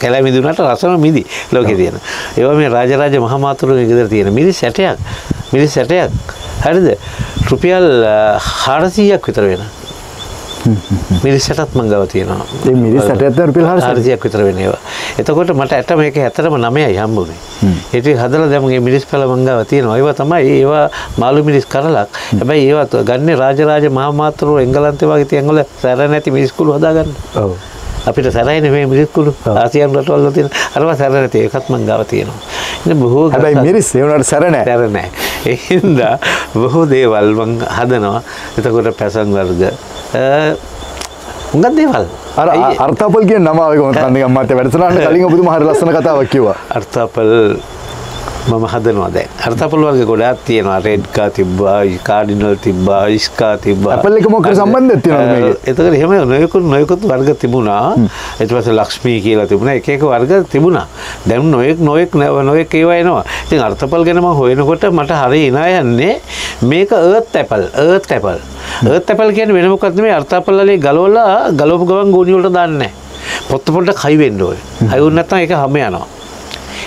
කැලෑ මිදි උනට රසම මිදි ලෝකේ තියෙන. ඒවා මේ රාජරාජ මහමාතුරුගේ ගෙදර තියෙන මිදි සැටයක්. මිදි සැටයක්. හරිද? රුපියල් 400ක් විතර වෙන. මිරිස්සටත් මං ගව තියෙනවා. ඒ මිරිස් සැටයත් රුපියල් 400ක්. හාරසියක් විතර වෙනවා එතකොට මට ඇට මේක ඇතරම නමයයි හම්බුනේ. ඒටි හදල දැමගේ මිරිස් පල මංගව තියෙනවා. ඒවා තමයි ඒවා මාළු මිරිස් කරලක්. හැබැයි ඒවත් ගන්න රාජරාජ මහමාතරුව එංගලන්තේ වගේ තියන්ගල සැර නැති මිරිස්කුළු හදාගන්න. අපිට සැරයින මේ මිරිස්කුළු ආසියන් රටවල්ල තියෙන අරවා සැර නැති ඒකත් මං ගව තියෙනවා. බොහෝ හැබැයි මිරිස් ඒ වුණාට සැර නෑ. සැර නෑ. එහින්දා බොහෝ දේවල් මං හදනවා. එතකොට පැසන් වර්ග. උඟත් දේවල්? අර අර්ථපල් කියන නම ආවේ කොහොමද? කන්නේ අම්මාට වැඩසටහනට කලින් ඔබතුමා හරි ලස්සන කතාවක් කිව්වා. අර්ථපල් මම හදනවා දැන්. අර්ථපල් වර්ග ගොඩාක් තියෙනවා. රෙඩ්කා තිබ්බා කාඩිනල් තිබ්බා ඉස්කා තිබ්බා. Apple එක මොකක්ද සම්බන්ධයක් තියෙනවද මේකේ? එතකොට එහෙම නොයෙකුත් නොයෙකුත් වර්ග තිබුණා. ඊට පස්සේ ලක්ෂ්මී කියලා තිබුණා. එක එක වර්ග තිබුණා. දැන් නොයෙක් නොයෙක් නොයෙක් ඒවා එනවා. ඉතින් අර්ථපල් ගැන මම හොයනකොට මට හරි ඉනා යන්නේ මේක earth apple earth apple. earth apple කියන්නේ වෙන මොකක්ද මේ අර්ථපල් වලේ ගලවලා ගලවපු ගමන් ගෝණි වලට දාන්නේ පොත්ත පොඩ්ඩක් හයි වෙන්න ඕනේ. හයි වුණ නැත්නම් ඒක හැම යනවා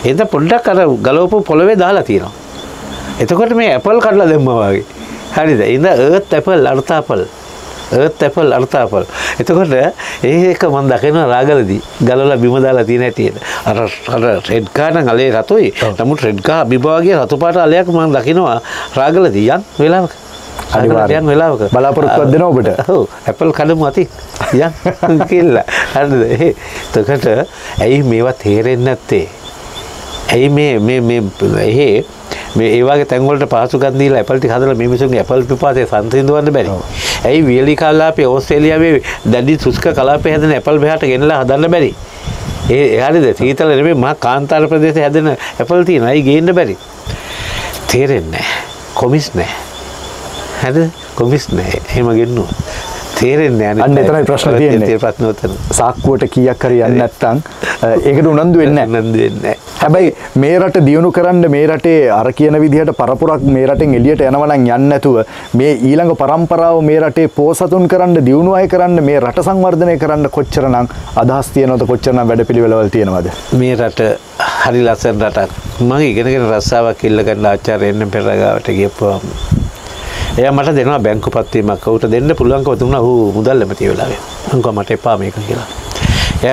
එද පොඩ්ඩක් අර ගලවපු පොළවේ දාලා තියෙනවා. එතකොට මේ ඇපල් කඩලා දැම්මා වගේ. හරිද? ඉඳ earth apple අර්ථාපල්. earth apple අර්ථාපල්. එතකොට ඒක මම දකිනවා රාගලදී ගලවලා බිම දාලා තියෙන හැටියට. අර අර රෙඩ් කා නම් අලේ රතුයි. නමුත් රෙඩ් කා අභිභාගයේ රතු පාට අලයක් මම දකිනවා රාගලදී යන් වෙලාවක. අනිවාර්යෙන්. යන් වෙලාවක. බලාපොරොත්තුවක් දෙනවා ඔබට? ඔව් ඇපල් කඩමු අති යන් කියලා. හරිද? එතකොට ඇයි මේවා තේරෙන්නේ නැත්තේ? ඇයි මේ මේ එහෙ මේ ඒවාගේ තැන්වලට පහසුකම් දීලා ඇපල් ටික හදලා මිනිසුන්ගේ ඇපල් පිපාසය සංසිඳවන්න බැරි. ඇයි වියලි කලාපේ ඕස්ට්‍රේලියාවේ දැඩි සුස්ක කලාපේ හැදෙන ඇපල් මෙහාට ගෙනලා හදන්න බැරි. ඒ එහාටද සීතල නෙමෙයි මහා කාන්තාර ප්‍රදේශයේ හැදෙන ඇපල් තියෙනවා. ඇයි ගේන්න බැරි? තේරෙන්නේ නැහැ. කොමිස් නැහැ. හරිද? කොමිස් නැහැ. එහෙම ගෙන්නුවා. තේරෙන්නේ නැහැ. අන්න එතනයි ප්‍රශ්නේ තියෙන්නේ. උතන. සාක්කුවට කීයක් හරි යන්නේ අ, ඒකට උනන්දු වෙන්නේ නැහැ. හැබැයි මේ රට දියුණු කරන්න මේ රටේ අර කියන විදිහට පරපුරක් මේ රටෙන් එළියට යනවා නම් යන්නේ නැතුව මේ ඊළඟ પરම්පරාව මේ රටේ පෝසතුන් කරන්න දියුණු අය කරන්න මේ රට සංවර්ධනය කරන්න කොච්චරනම් අදහස් තියෙනවද කොච්චරනම් වැඩපිළිවෙළවල් තියෙනවද මේ රට හරි ලස්සන රටක් මම ඉගෙනගෙන රස්සාවක් ඉල්ල ගන්න ආචාර්ය එන්න පෙරගාවට ගියපුවාම එයා මට දෙනවා බැංකු පත්වීමක් ඔහුට දෙන්න පුළුවන්කම තිබුණා ඌ මුදල් නැමැති වෙලාවේ. මං කිව්වා මට එපා මේක කියලා.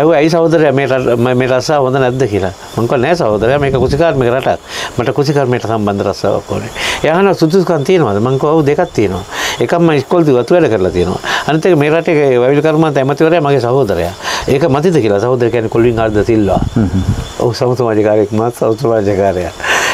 කිව්වා ඇයි සහෝදරයා මේ රස්සාව හොඳ නැද්ද කියලා? මං කිව්වා නෑ සහෝදරයා මේක කුසිකාර්මික රටක්. මට කුසිකාර්මයට සම්බන්ධ රස්සාවක් ඕනේ. එයා අහනවා සුදුසුකම් තියෙනවද? මං කිව්වා ඔව් දෙකක් තියෙනවා. එකක් මම ඉස්කෝලේදී වතු වැඩ කරලා තියෙනවා. අනිත් එක මේ රටේ වෛවිල කර්මාන්ත ඇමතිවරයා මගේ සහෝදරයා. ඒක මතිද කියලා? සහෝදර කියන්නේ කොල්වින් ආර්ද සිල්වා. ඔහු සමතුමාජකාරයෙක් මත් සෞත්‍රමාජකාරයා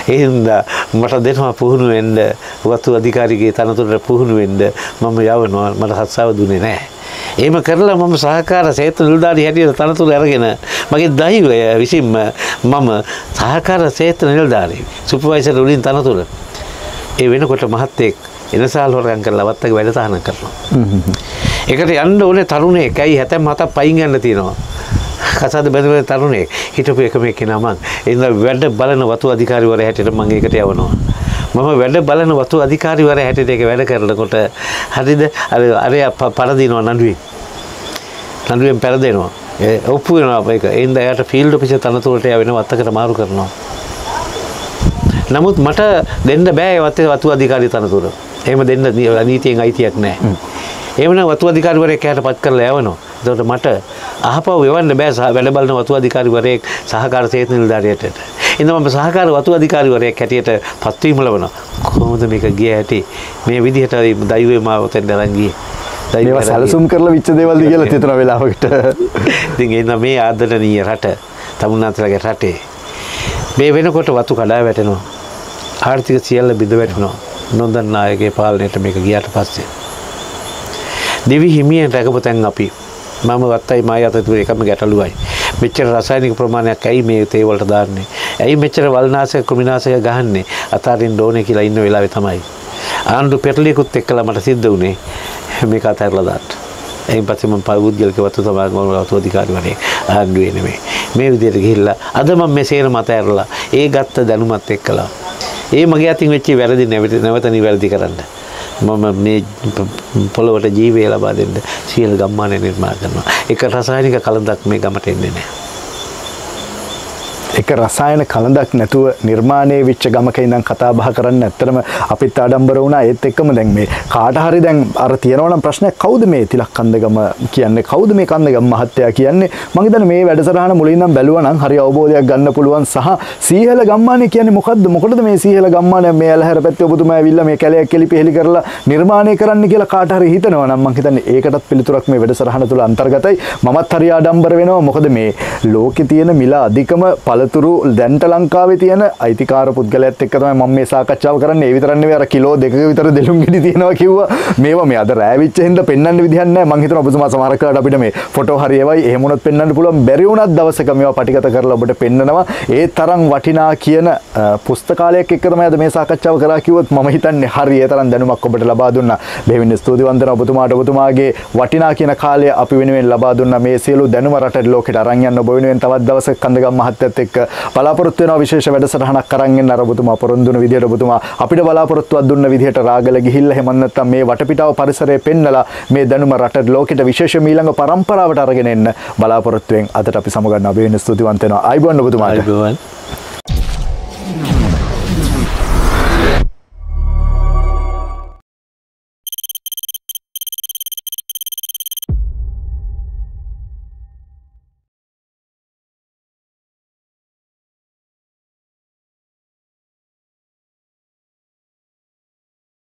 එහින්දා මට දෙනවා පුහුණු වෙන්න. වතු අධිකාරිගේ තනතුරට පුහුණු වෙන්න. මම යවනවා. මට හත්සාව දුන්නේ නැහැ. එහෙම කරලා මම සහකාර සේතු නිලධාරී හැටියට තනතුර අරගෙන මගේ දෛවය විසින්ම මම සහකාර සේතු නිලධාරී සුපර්වයිසර් වලින් තනතුර ඒ වෙනකොට මහත්තයෙක් එනසාල් හොරගම් කරලා වත්තක වැඩ තහනම් කරනවා. ඒකට යන්න ඕනේ තරුණයෙක්. ඇයි හැතැම් හතක් පයින් යන්න තියෙනවා. කසාද බැඳගෙන තරුණයෙක් හිටපු එක්කෙනා මං. එන්න වැඩ බලන වතු අධිකාරිවරයා හැටියට මං ඒකට යවනවා. මම වැඩ බලන වතු අධිකාරිවරයා හැටියට ඒක වැඩ කරනකොට හරිද අර අරයා පරදිනවා නඩුවෙන්. නඩුවෙන් පෙරදෙනවා. ඔප්පු වෙනවා ඒක. එන්න එයාට ෆීල්ඩ් ඔෆිසර් තනතුරට එයා වෙන වත්තකට මාරු කරනවා. නමුත් මට දෙන්න බෑ වත්තේ වතු අධිකාරී තනතුර. එහෙම දෙන්න නී- නීතියෙන් අයිතියක් නැහැ. එහෙමනම් වතු අධිකාරිවරයෙක් එයාට පත් කරලා යවනවා. එතකොට මට අහපව එවන්න බෑ වැඩ බලන වතු අධිකාරිවරයෙක් සහකාර සේතු නිලධාරියට. ඉතින් මම සහකාර වතු අධිකාරිවරයෙක් හැටියට පත්වීම ලබනවා. කොහොමද මේක ගිය හැටි? මේ විදිහට දෛවයේ මාව තෙන්ද අරන් ගියේ. දෛවය මේවා අරන් ගියේ. සැලසුම් කරලා විච්ච දේවල්ද කියලා හිතන වෙලාවකට ඉතින් එන්න මේ ආදරණීය රට තමුන්නාන්සලගේ රටේ මේ වෙනකොට වතු කඩා වැටෙනවා ආර්ථික සියල්ල බිඳ වැටෙනවා නොදන්නා අයගේ පාලනයට මේක ගියාට පස්සේ දෙවි හිමියෙන් රැකපු තැන් අපි මම වත්තයි මා අතතුර එකම ගැටලුවයි මෙච්චර රසායනික ප්‍රමාණයක් ඇයි මේ තේ වලට දාන්නේ ඇයි මෙච්චර වල්නාශක කෘමිනාශක ගහන්නේ? අතාරින්න ඕනේ කියලා ඉන්න වෙලාවේ තමයි. ආණ්ඩු පෙරලියකුත් එක්කලා මට සිද්ධ වුණේ මේක අතහැරලා දාන්න. එයින් පස්සේ මම පෞද්ගලික වතු සමාගම වතු අධිකාරිවරයෙක් ආණ්ඩුවේ නෙමෙයි. මේ විදිහට ගිහිල්ලා අද මම මේ සේරම අතහැරලා ඒ ගත්ත දැනුමත් එක්කලා ඒ මගේ අතින් වෙච්ච වැරදි නැවත නැවත නිවැරදි කරන්න. මම මේ පොළොවට ජීවය ලබා දෙන්න සියලු ගම්මානය නිර්මාණය කරනවා. එක රසායනික කලඳක් මේ ගමට එන්නේ නැහැ. එක රසායන කලඳක් නැතුව නිර්මාණය විච්ච ගමක ඉඳන් කතා බහ කරන්න ඇත්තටම අපිත් ආඩම්බර වුණා. ඒත් එක්කම දැන් මේ කාට හරි දැන් අර තියෙනවා නම් ප්‍රශ්නයක්. කවුද මේ තිලක් කන්දගම කියන්නේ? කවුද මේ කන්දගම මහත්තයා කියන්නේ? මම හිතන්නේ මේ වැඩසටහන මුලින් ඉඳන් බැලුවා නම් හරි අවබෝධයක් ගන්න පුළුවන් සහ සීහල ගම්මානේ කියන්නේ මොකද්ද? මොකටද මේ සීහල ගම්මානේ මේ ඇලහැර පැත්තේ ඔබතුමා ඇවිල්ලා මේ කැලයක් කෙලි පිහෙලි කරලා නිර්මාණය කරන්න කියලා කාට හරි හිතනවා නම් මම හිතන්නේ ඒකටත් පිළිතුරක් මේ වැඩසටහන තුළ අන්තර්ගතයි. මමත් හරි ආඩම්බර වෙනවා. මොකද මේ ලෝකේ තියෙන මිල අධිකම පළතුරු දැන්ට ලංකාවේ තියෙන අයිතිකාර පුද්ගලයාත් එක්ක තමයි මම මේ සාකච්ඡාව කරන්නේ. ඒ විතරක් නෙවෙයි අර කිලෝ දෙකක විතර දෙලුම් ගෙඩි තියෙනවා කිව්වා. මේවා මේ අද රෑවිච්ච හින්දා පෙන්වන්න විදිහක් නැහැ. මම හිතනවා ඔබතුමා සමහර කාලට අපිට මේ ෆොටෝ හරි ඒවයි එහෙම වුණත් පෙන්වන්න පුළුවන්. බැරි වුණත් දවසක මේවා පටිගත කරලා ඔබට පෙන්නනවා. ඒ තරම් වටිනා කියන අ, පුස්තකාලයක් එක්ක තමයි අද මේ සාකච්ඡාව කරා කිව්වොත් මම හිතන්නේ හරි ඒ තරම් දැනුමක් ඔබට ලබා දුන්නා. බෙහෙවින් ස්තුතිවන්ත වෙනවා ඔබතුමාට. ඔබතුමාගේ වටිනා කියන කාලය අපි වෙනුවෙන් ලබා දුන්නා. මේ සියලු දැනුම රටට ලෝකෙට අරන් යන්න ඔබ වෙනුවෙන් තවත් දවසක කන්දගම් මහත්තයත් එක්ක බලාපොරොත්තු වෙනවා විශේෂ වැඩසටහනක් අරන් එන්න අර ඔබතුමා පොරොන්දු වෙන විදිහට ඔබතුමා අපිට බලාපොරොත්තුවක් දුන්න විදිහට රාගල ගිහිල්ලා එහෙම නැත්නම් මේ වටපිටාව පරිසරය පෙන්නලා මේ දැනුම රටට ලෝකෙට විශේෂ ඊළඟ පරම්පරාවට අරගෙන එන්න බලාපොරොත්තු වෙන් අදට අපි සමගන්න අපි වෙන ස්තුතිවන්ත වෙනවා. ආයිබෝන් ඔබතුමාට. අයිබෝවන්